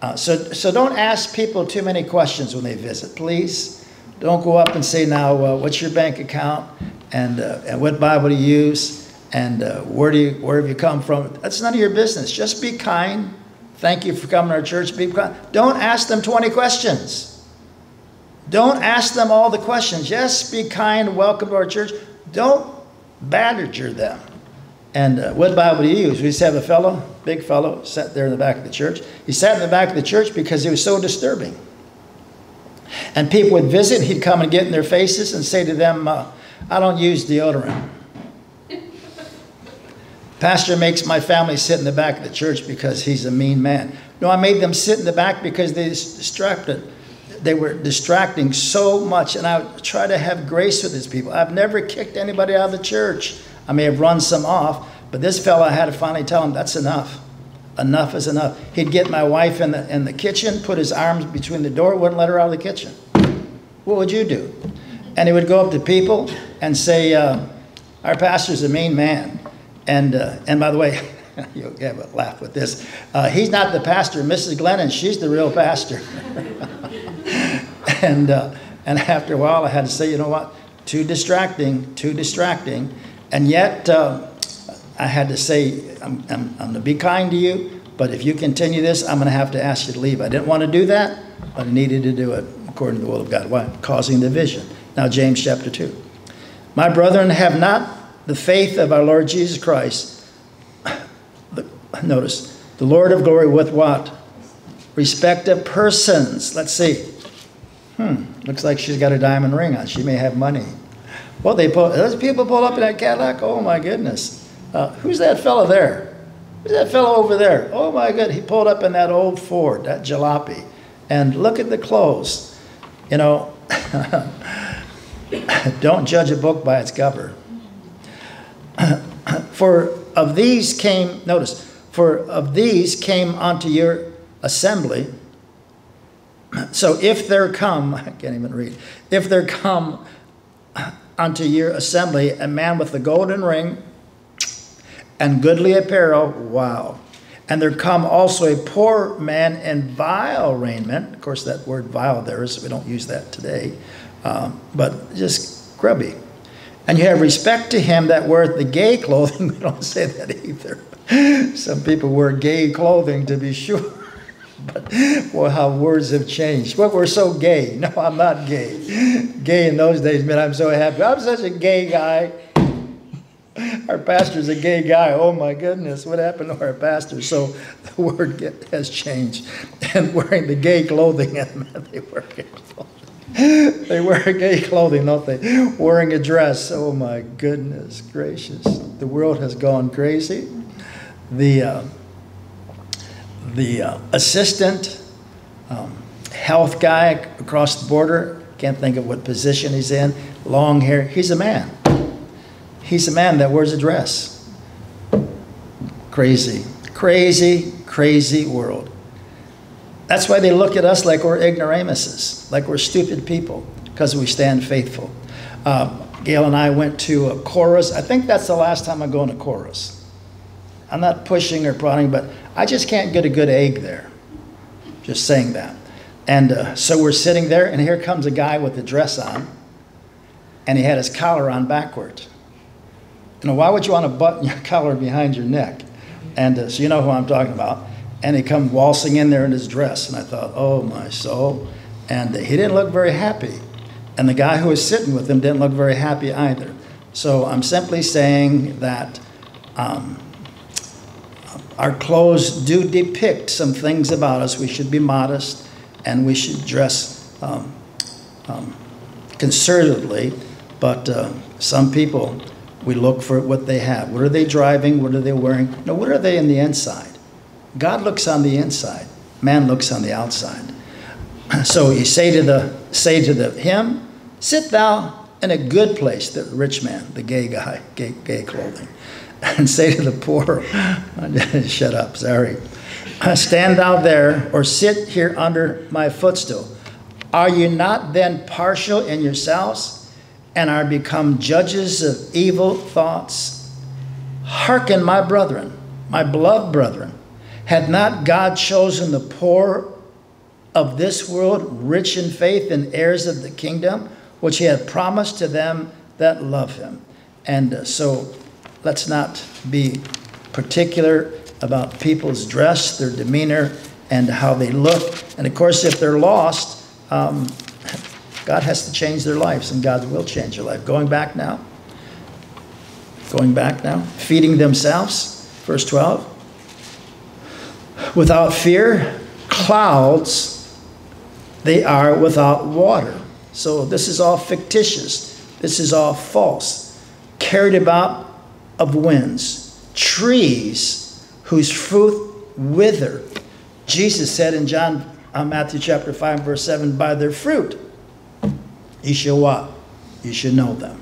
Uh, so, so don't ask people too many questions when they visit, please. Don't go up and say, now, uh, what's your bank account? And, uh, and what Bible do you use? and uh, where do you where have you come from? That's none of your business. Just be kind. Thank you for coming to our church. Be kind. Don't ask them 20 questions. Don't ask them all the questions. Just be kind. Welcome to our church. Don't badger them. And uh, what Bible do you use? We used to have a fellow, big fellow, sat there in the back of the church. He sat in the back of the church because he was so disturbing. And people would visit, he'd come and get in their faces and say to them, uh, I don't use deodorant. [laughs] Pastor makes my family sit in the back of the church because he's a mean man. No, I made them sit in the back because they distracted. They were distracting so much, and I try to have grace with these people. I've never kicked anybody out of the church. I may have run some off, but this fellow I had to finally tell him that's enough. Enough is enough. He'd get my wife in the in the kitchen, put his arms between the door, wouldn't let her out of the kitchen. What would you do? And he would go up to people and say, uh, "Our pastor's a mean man." And, uh, and by the way, [laughs] you'll have a laugh with this. Uh, he's not the pastor, Mrs. Glennon, she's the real pastor. [laughs] and, uh, and after a while, I had to say, you know what? Too distracting, too distracting. And yet, uh, I had to say, I'm, I'm, I'm going to be kind to you, but if you continue this, I'm going to have to ask you to leave. I didn't want to do that, but I needed to do it according to the will of God. Why? Causing division. Now, James chapter 2. My brethren, have not the faith of our Lord Jesus Christ. Notice, the Lord of glory with what? Respect of persons. Let's see. Hmm, looks like she's got a diamond ring on. She may have money. Well, they pull, those people pull up in that Cadillac. Oh my goodness. Uh, who's that fellow there? Who's that fellow over there? Oh my God. He pulled up in that old Ford, that jalopy. And look at the clothes. You know, [laughs] don't judge a book by its cover. [clears throat] For of these came, notice, for of these came unto your assembly. [clears throat] So if there come, [laughs] I can't even read, if there come [clears throat] unto your assembly a man with the golden ring and goodly apparel, wow. And there come also a poor man in vile raiment. Of course, that word vile there is, we don't use that today, um, but just grubby. And you have respect to him that weareth the gay clothing. [laughs] we don't say that either. Some people wear gay clothing to be sure. [laughs] But boy, how words have changed. Well, we're so gay. [laughs] No, I'm not gay. Gay in those days meant I'm so happy. I'm such a gay guy. Our pastor's a gay guy. Oh my goodness, what happened to our pastor? So the [laughs] word get, has changed. And wearing the gay clothing, [laughs] they wear gay clothing. They wear gay clothing, don't they? Wearing a dress. Oh my goodness gracious. The world has gone crazy. The. Uh, the uh, assistant um, health guy across the border, can't think of what position he's in, long hair, he's a man. He's a man that wears a dress. Crazy, crazy, crazy world. That's why they look at us like we're ignoramuses, like we're stupid people, because we stand faithful. Uh, Gail and I went to a chorus. I think that's the last time I'm going to chorus. I'm not pushing or prodding, but I just can't get a good egg there. Just saying that. And uh, so we're sitting there, and here comes a guy with a dress on, and he had his collar on backward. You know, why would you want to button your [laughs] collar behind your neck? And uh, so you know who I'm talking about. And he come waltzing in there in his dress, and I thought, oh my soul. And he didn't look very happy. And the guy who was sitting with him didn't look very happy either. So I'm simply saying that um, our clothes do depict some things about us. We should be modest and we should dress um, um, conservatively, but uh, some people, we look for what they have. What are they driving? What are they wearing? No, what are they in the inside? God looks on the inside. Man looks on the outside. [clears throat] So you say to the say to the him, sit thou in a good place, the rich man, the gay guy, gay, gay clothing [laughs] and say to the poor, [laughs] shut up, sorry, [laughs] stand thou there or sit here under my footstool. Are you not then partial in yourselves and are become judges of evil thoughts? Hearken, my brethren, my beloved brethren, had not God chosen the poor of this world rich in faith and heirs of the kingdom, which he had promised to them that love him? And uh, so Let's not be particular about people's dress, their demeanor, and how they look. And of course, if they're lost, um, God has to change their lives, and God will change their life. Going back now. Going back now. Feeding themselves. Verse 12. Without fear, clouds, they are without water. So this is all fictitious. This is all false. Carried about of winds, trees whose fruit wither. Jesus said in John, uh, Matthew chapter 5, verse 7, by their fruit you shall what? You should know them.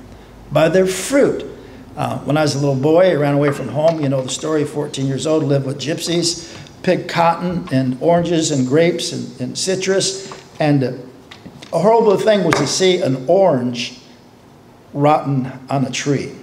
By their fruit. Uh, when I was a little boy, I ran away from home. You know the story, 14 years old, lived with gypsies, picked cotton and oranges and grapes and, and citrus. And uh, a horrible thing was to see an orange rotten on a tree.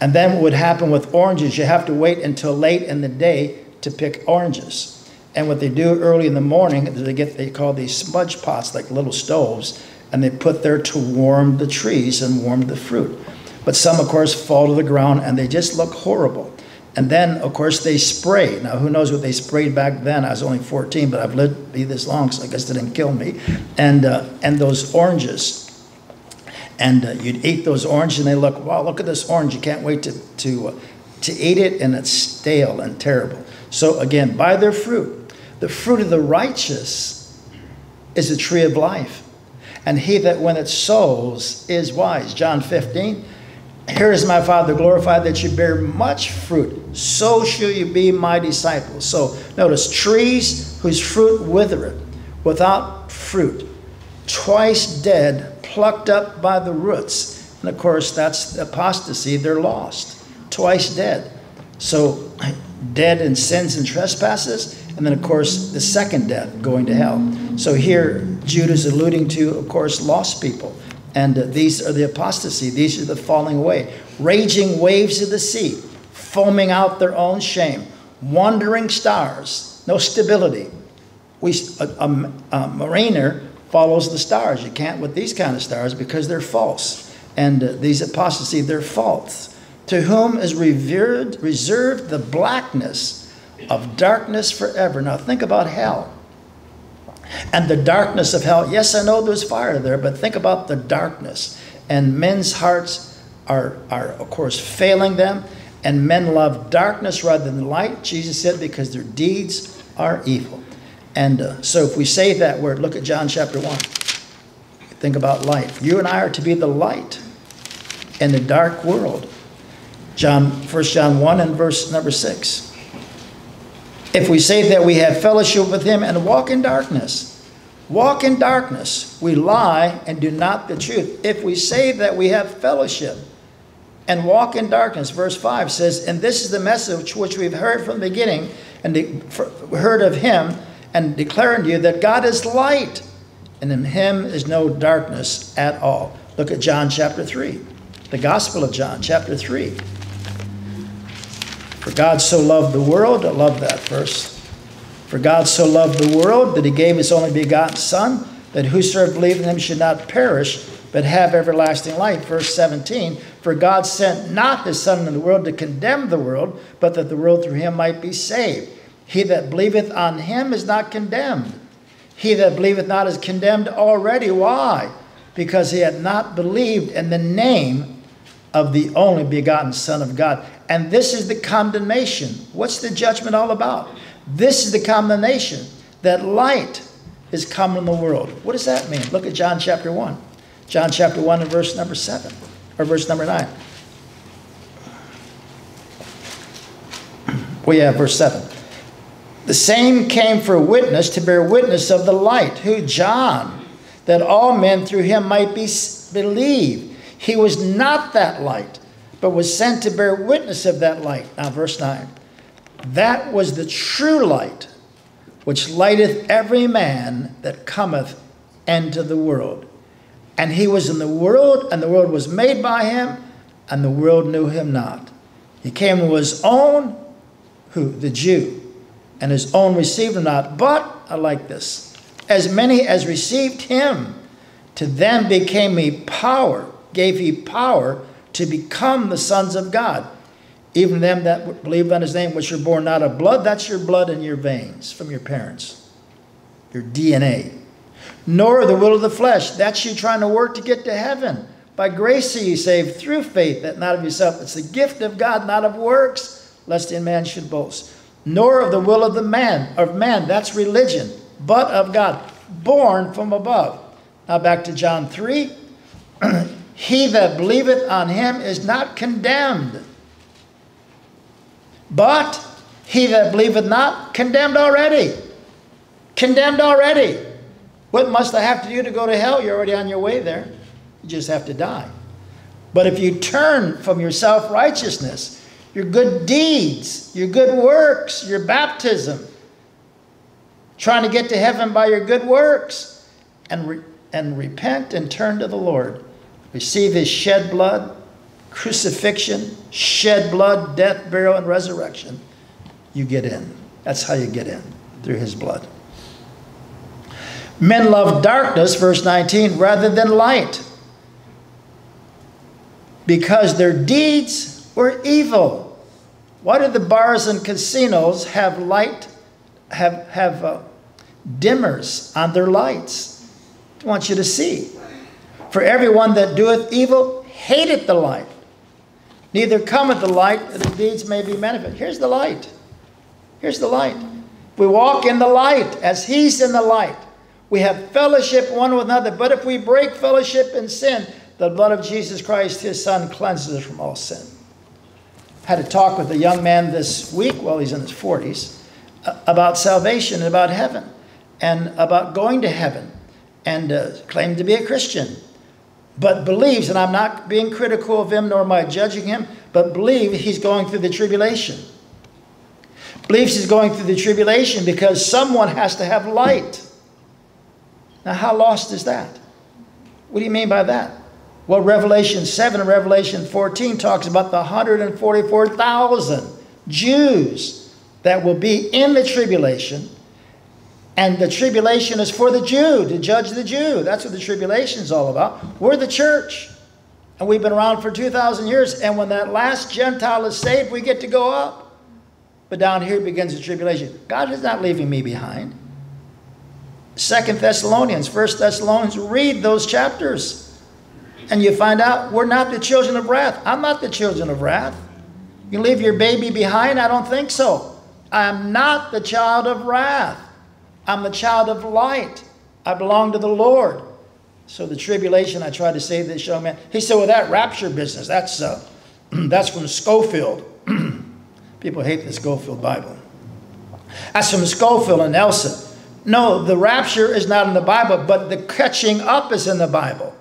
And then what would happen with oranges, you have to wait until late in the day to pick oranges. And what they do early in the morning, they get they call these smudge pots, like little stoves, and they put there to warm the trees and warm the fruit. But some, of course, fall to the ground and they just look horrible. And then, of course, they spray. Now, who knows what they sprayed back then? I was only 14, but I've lived be this long, so I guess it didn't kill me. And uh, and those oranges, and uh, you'd eat those oranges and they look wow look at this orange you can't wait to to uh, to eat it and it's stale and terrible so again by their fruit the fruit of the righteous is a tree of life And he that winneth souls is wise. John 15. Here is my Father glorified that you bear much fruit. So shall you be my disciples. So notice trees whose fruit withereth, without fruit, twice dead, plucked up by the roots. And of course, that's apostasy. They're lost, twice dead. So [clears throat] dead in sins and trespasses, and then, of course, the second death, going to hell. So here, Jude is alluding to, of course, lost people. And uh, these are the apostasy, these are the falling away. Raging waves of the sea, foaming out their own shame, wandering stars, no stability. We, a, a, a mariner follows the stars. You can't with these kind of stars because they're false. And uh, these apostasy, they're false. To whom is revered, reserved the blackness of darkness forever. Now think about hell and the darkness of hell. Yes, I know there's fire there, but think about the darkness. And men's hearts are, are of course, failing them, and men love darkness rather than light. Jesus said, because their deeds are evil. And uh, so if we say that word, look at John chapter 1. Think about light. You and I are to be the light in the dark world. John, 1 John 1 and verse number 6. If we say that we have fellowship with him and walk in darkness, walk in darkness, we lie and do not the truth. If we say that we have fellowship and walk in darkness, verse 5 says, And this is the message which we've heard from the beginning and heard of him and declare unto you that God is light, and in him is no darkness at all. Look at John chapter 3, the Gospel of John chapter 3. For God so loved the world, I love that verse. For God so loved the world that he gave his only begotten Son, that whosoever believed in him should not perish, but have everlasting life. Verse 17 For God sent not his Son into the world to condemn the world, but that the world through him might be saved. He that believeth on him is not condemned. He that believeth not is condemned already. Why? Because he had not believed in the name of the only begotten Son of God. And this is the condemnation. What's the judgment all about? This is the condemnation that light is come in the world. What does that mean? Look at John chapter 1. John chapter 1 and verse number 7, or verse number 9. [clears throat] We have verse 7. The same came for witness to bear witness of the light, who John, that all men through him might be believe. He was not that light, but was sent to bear witness of that light. Now, verse 9. That was the true light, which lighteth every man that cometh into the world. And he was in the world, and the world was made by him, and the world knew him not. He came to his own, who? The Jew. And his own received him not. But, I like this, as many as received him, to them became he power, gave he power to become the sons of God. Even them that believe on his name, which are born not of blood, that's your blood in your veins from your parents, your DNA. Nor the will of the flesh, that's you trying to work to get to heaven. By grace are you saved through faith, that not of yourself. It's the gift of God, not of works, lest any man should boast. Nor of the will of the man, of man, that's religion, but of God, born from above. Now back to John 3. [clears throat] He that believeth on him is not condemned. But he that believeth not, condemned already. Condemned already. What must I have to do to go to hell? You're already on your way there. You just have to die. But if you turn from your self righteousness, your good deeds, your good works, your baptism, trying to get to heaven by your good works, and, re- and repent and turn to the Lord, receive his shed blood, crucifixion, shed blood, death, burial, and resurrection, you get in. That's how you get in, through his blood. Men love darkness, verse 19, rather than light, because their deeds were evil. Why do the bars and casinos have light, have, have uh, dimmers on their lights? I want you to see. For everyone that doeth evil hateth the light, neither cometh the light that the deeds may be manifest. Here's the light. Here's the light. We walk in the light as He's in the light. We have fellowship one with another. But if we break fellowship in sin, the blood of Jesus Christ, his son, cleanses us from all sin. Had a talk with a young man this week, while he's in his 40s, about salvation and about heaven and about going to heaven and uh, claimed to be a Christian, but believes, and I'm not being critical of him nor am I judging him, but believe he's going through the tribulation. Believes he's going through the tribulation because someone has to have light. Now, how lost is that? What do you mean by that? Well, Revelation 7 and Revelation 14 talks about the 144,000 Jews that will be in the tribulation. And the tribulation is for the Jew, to judge the Jew. That's what the tribulation is all about. We're the church. And we've been around for 2,000 years. And when that last Gentile is saved, we get to go up. But down here begins the tribulation. God is not leaving me behind. Second Thessalonians, First Thessalonians, read those chapters. And you find out we're not the children of wrath. I'm not the children of wrath. You leave your baby behind? I don't think so. I'm not the child of wrath. I'm the child of light. I belong to the Lord. So the tribulation, I tried to to this young man. He said, well, that rapture business, that's, uh, [clears throat] that's from Scofield. [clears throat] People hate the Scofield Bible. That's from Scofield and Nelson. No, the rapture is not in the Bible, but the catching up is in the Bible.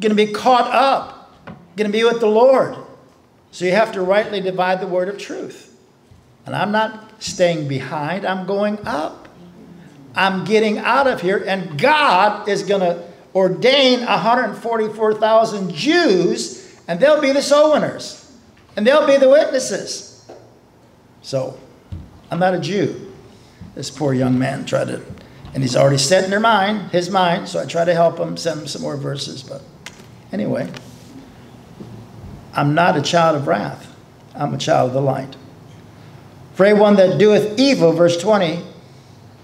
Going to be caught up, going to be with the Lord. So you have to rightly divide the word of truth. And I'm not staying behind, I'm going up. I'm getting out of here, and God is going to ordain 144,000 Jews, and they'll be the soul winners, and they'll be the witnesses. So, I'm not a Jew. This poor young man tried to, and he's already set in their mind, his mind, so I try to help him, send him some more verses. But anyway, I'm not a child of wrath, I'm a child of the light. For everyone that doeth evil, verse 20,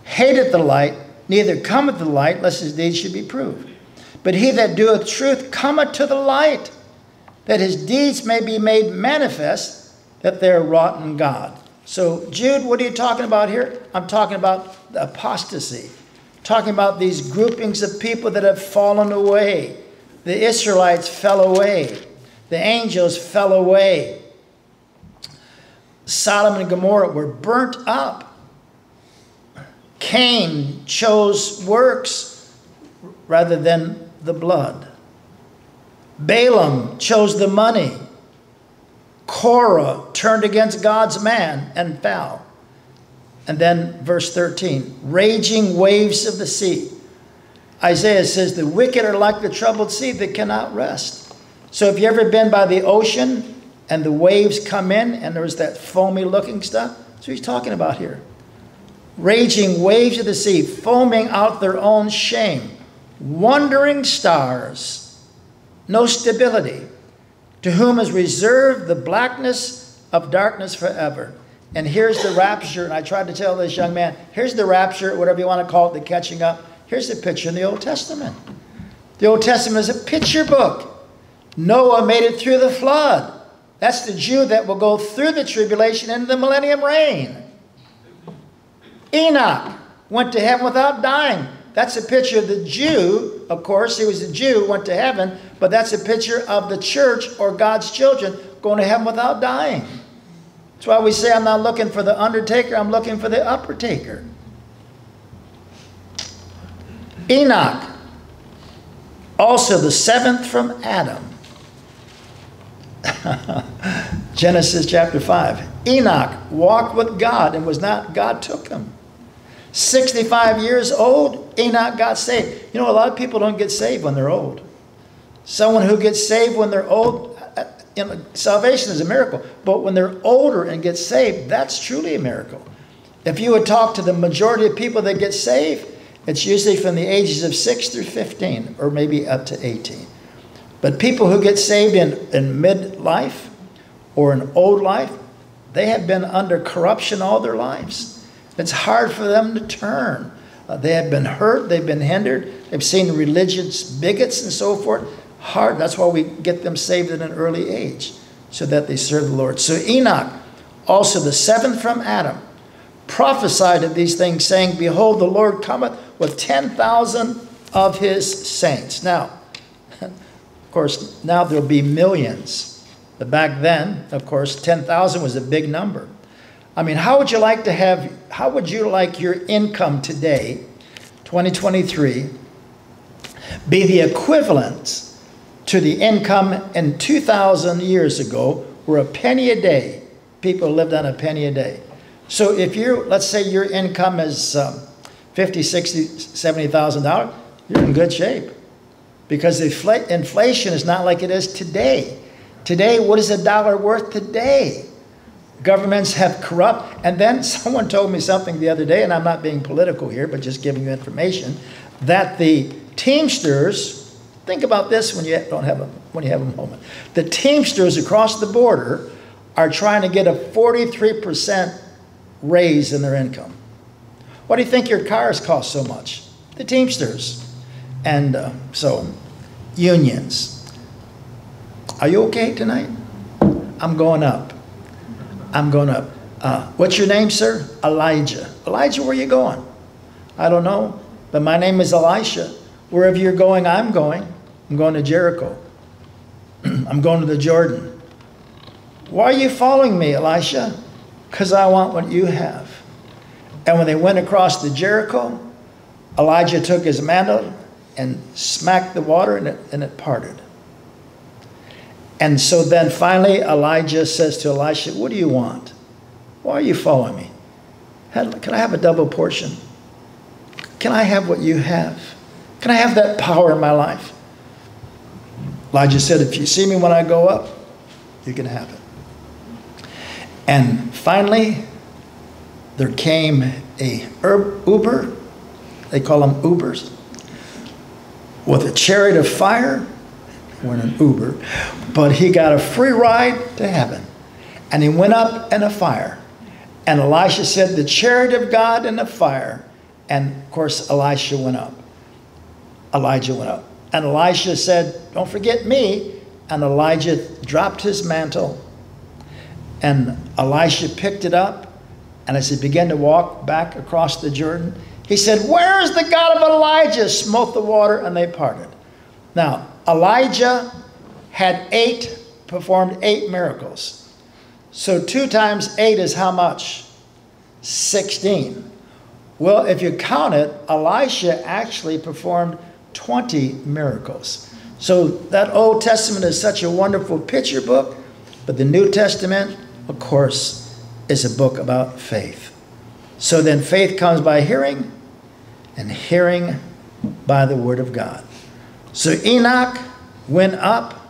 hateth the light, neither cometh the light, lest his deeds should be proved. But he that doeth truth cometh to the light, that his deeds may be made manifest, that they are wrought in God. So, Jude, what are you talking about here? I'm talking about the apostasy, talking about these groupings of people that have fallen away. The Israelites fell away, the angels fell away. Sodom and Gomorrah were burnt up. Cain chose works rather than the blood. Balaam chose the money. Korah turned against God's man and fell. And then verse 13 raging waves of the sea. Isaiah says, The wicked are like the troubled sea that cannot rest. So, have you ever been by the ocean and the waves come in and there's that foamy looking stuff? That's what he's talking about here. Raging waves of the sea, foaming out their own shame. Wandering stars, no stability to whom is reserved the blackness of darkness forever. And here's the rapture. And I tried to tell this young man here's the rapture, whatever you want to call it, the catching up. Here's the picture in the Old Testament. The Old Testament is a picture book. Noah made it through the flood. That's the Jew that will go through the tribulation and the millennium reign. Enoch went to heaven without dying. That's a picture of the Jew, of course, he was a Jew, went to heaven, but that's a picture of the church or God's children going to heaven without dying. That's why we say, I'm not looking for the undertaker, I'm looking for the upper taker. Enoch, also the seventh from Adam. [laughs] Genesis chapter 5. Enoch walked with God and was not, God took him. 65 years old, Enoch got saved. You know, a lot of people don't get saved when they're old. Someone who gets saved when they're old, you know, salvation is a miracle. But when they're older and get saved, that's truly a miracle. If you would talk to the majority of people that get saved, it's usually from the ages of 6 through 15, or maybe up to 18. But people who get saved in, in midlife or in old life, they have been under corruption all their lives. It's hard for them to turn. Uh, they have been hurt, they've been hindered, they've seen religious bigots and so forth. Hard. That's why we get them saved at an early age, so that they serve the Lord. So Enoch, also the seventh from Adam, prophesied of these things, saying, Behold, the Lord cometh with 10,000 of his saints. Now, [laughs] of course, now there'll be millions. But back then, of course, 10,000 was a big number. I mean, how would you like to have, how would you like your income today, 2023, be the equivalent to the income in 2,000 years ago, where a penny a day, people lived on a penny a day. So if you, let's say your income is um, 50, 60, 70,000 dollars, you're in good shape. Because inflation is not like it is today. Today, what is a dollar worth today? Governments have corrupt, and then [laughs] someone told me something the other day, and I'm not being political here, but just giving you information, that the Teamsters, think about this when you don't have a when you have a moment. The Teamsters across the border are trying to get a 43% raise in their income. Why do you think your cars cost so much? The Teamsters. And uh, so, unions. Are you okay tonight? I'm going up. I'm going to, Uh, what's your name, sir? Elijah. Elijah, where are you going? I don't know, but my name is Elisha. Wherever you're going, I'm going. I'm going to Jericho. [clears throat] I'm going to the Jordan. Why are you following me, Elisha? Because I want what you have. And when they went across the Jericho, Elijah took his mantle and smacked the water and it, and it parted. And so then finally Elijah says to Elisha, What do you want? Why are you following me? Can I have a double portion? Can I have what you have? Can I have that power in my life? Elijah said, If you see me when I go up, you can have it. And finally, there came a Uber, they call them Ubers, with a chariot of fire, went an Uber, but he got a free ride to heaven. And he went up in a fire. And Elisha said, The chariot of God in the fire. And of course, Elisha went up. Elijah went up. And Elisha said, Don't forget me. And Elijah dropped his mantle. And Elisha picked it up. And as he began to walk back across the Jordan, he said, Where is the God of Elijah? Smote the water, and they parted. Now, Elijah had eight, performed eight miracles. So two times eight is how much? 16. Well, if you count it, Elisha actually performed 20 miracles. So that Old Testament is such a wonderful picture book, but the New Testament, of course, is a book about faith. So then faith comes by hearing, and hearing by the word of God. So Enoch went up,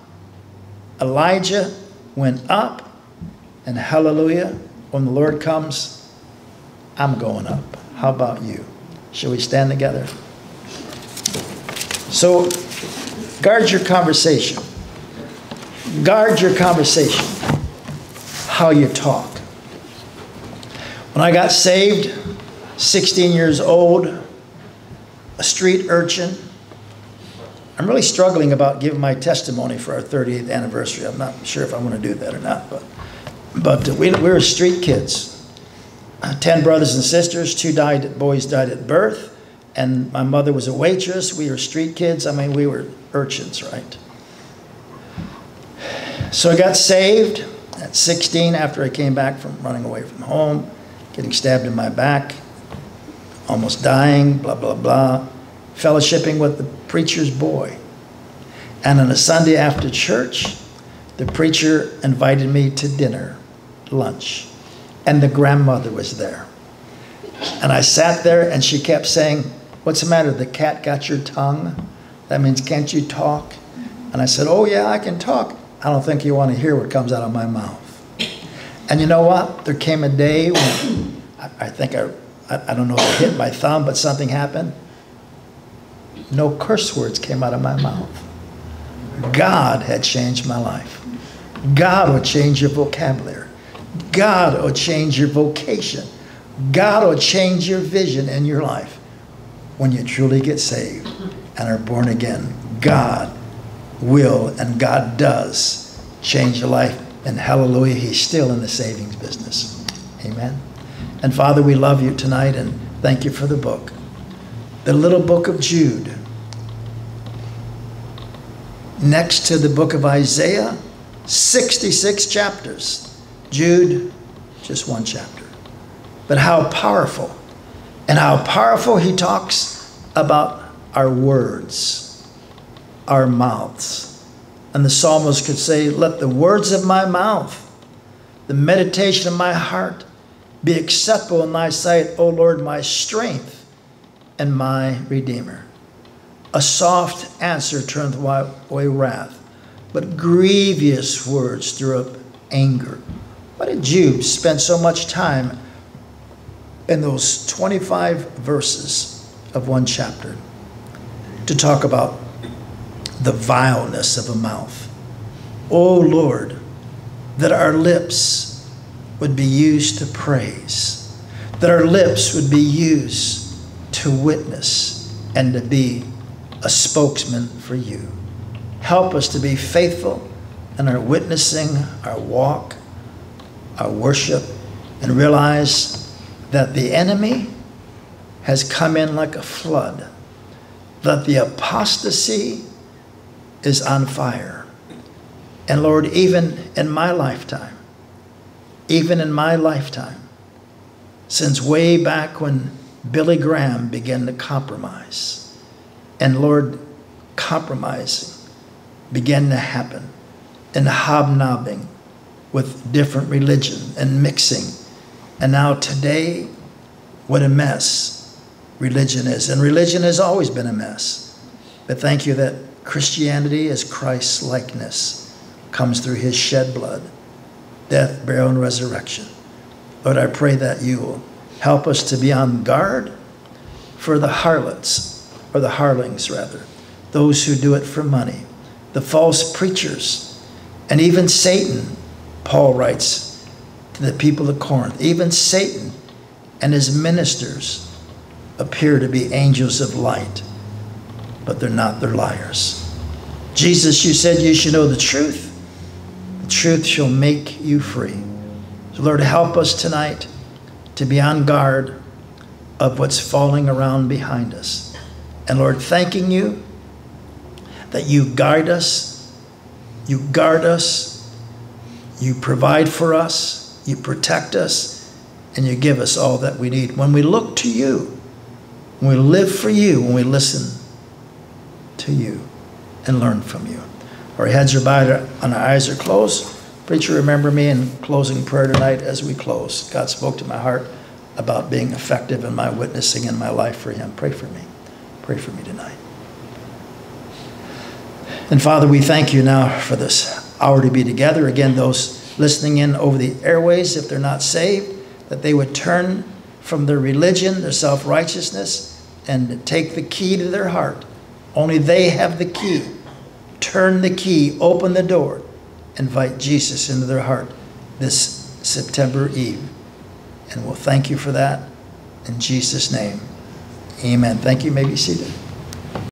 Elijah went up, and hallelujah, when the Lord comes, I'm going up. How about you? Shall we stand together? So, guard your conversation. Guard your conversation. How you talk. When I got saved, 16 years old, a street urchin, I'm really struggling about giving my testimony for our 38th anniversary. I'm not sure if I want to do that or not, but but we, we were street kids. Uh, Ten brothers and sisters. Two died. Boys died at birth and my mother was a waitress. We were street kids. I mean, we were urchins, right? So I got saved at 16 after I came back from running away from home, getting stabbed in my back, almost dying, blah, blah, blah. Fellowshipping with the preacher's boy. And on a Sunday after church, the preacher invited me to dinner, lunch, and the grandmother was there. And I sat there and she kept saying, What's the matter? The cat got your tongue? That means, can't you talk? And I said, Oh, yeah, I can talk. I don't think you want to hear what comes out of my mouth. And you know what? There came a day when I, I think I, I, I don't know if I hit my thumb, but something happened. No curse words came out of my mouth. God had changed my life. God will change your vocabulary. God will change your vocation. God will change your vision in your life when you truly get saved and are born again. God will and God does change your life. And hallelujah, He's still in the savings business. Amen. And Father, we love you tonight and thank you for the book. The little book of Jude. Next to the book of Isaiah, 66 chapters. Jude, just one chapter. But how powerful, and how powerful he talks about our words, our mouths. And the psalmist could say, Let the words of my mouth, the meditation of my heart, be acceptable in thy sight, O Lord, my strength and my redeemer. A soft answer turneth away wrath, but grievous words stir up anger. Why did Jude spend so much time in those 25 verses of one chapter to talk about the vileness of a mouth? O Lord, that our lips would be used to praise, that our lips would be used to witness and to be a spokesman for you. Help us to be faithful in our witnessing, our walk, our worship, and realize that the enemy has come in like a flood, that the apostasy is on fire. And Lord, even in my lifetime, even in my lifetime, since way back when Billy Graham began to compromise, and Lord, compromising began to happen, and hobnobbing with different religion and mixing. And now today, what a mess religion is. And religion has always been a mess. But thank you that Christianity is Christ's likeness, comes through his shed blood death, burial, and resurrection. Lord, I pray that you will help us to be on guard for the harlots, or the hirelings rather, those who do it for money, the false preachers, and even Satan, Paul writes to the people of Corinth, even Satan and his ministers appear to be angels of light, but they're not, they're liars. Jesus, you said you should know the truth, The truth shall make you free. So, Lord, help us tonight to be on guard of what's falling around behind us. And Lord, thanking you that you guide us, you guard us, you provide for us, you protect us, and you give us all that we need. When we look to you, when we live for you, when we listen to you and learn from you. Our heads are bowed and our eyes are closed. Preacher, remember me in closing prayer tonight as we close. God spoke to my heart about being effective in my witnessing in my life for Him. Pray for me. Pray for me tonight. And Father, we thank you now for this hour to be together. Again, those listening in over the airways, if they're not saved, that they would turn from their religion, their self righteousness, and take the key to their heart. Only they have the key turn the key, open the door, invite Jesus into their heart this September Eve. And we'll thank you for that in Jesus' name. Amen. Thank you. you may be seated.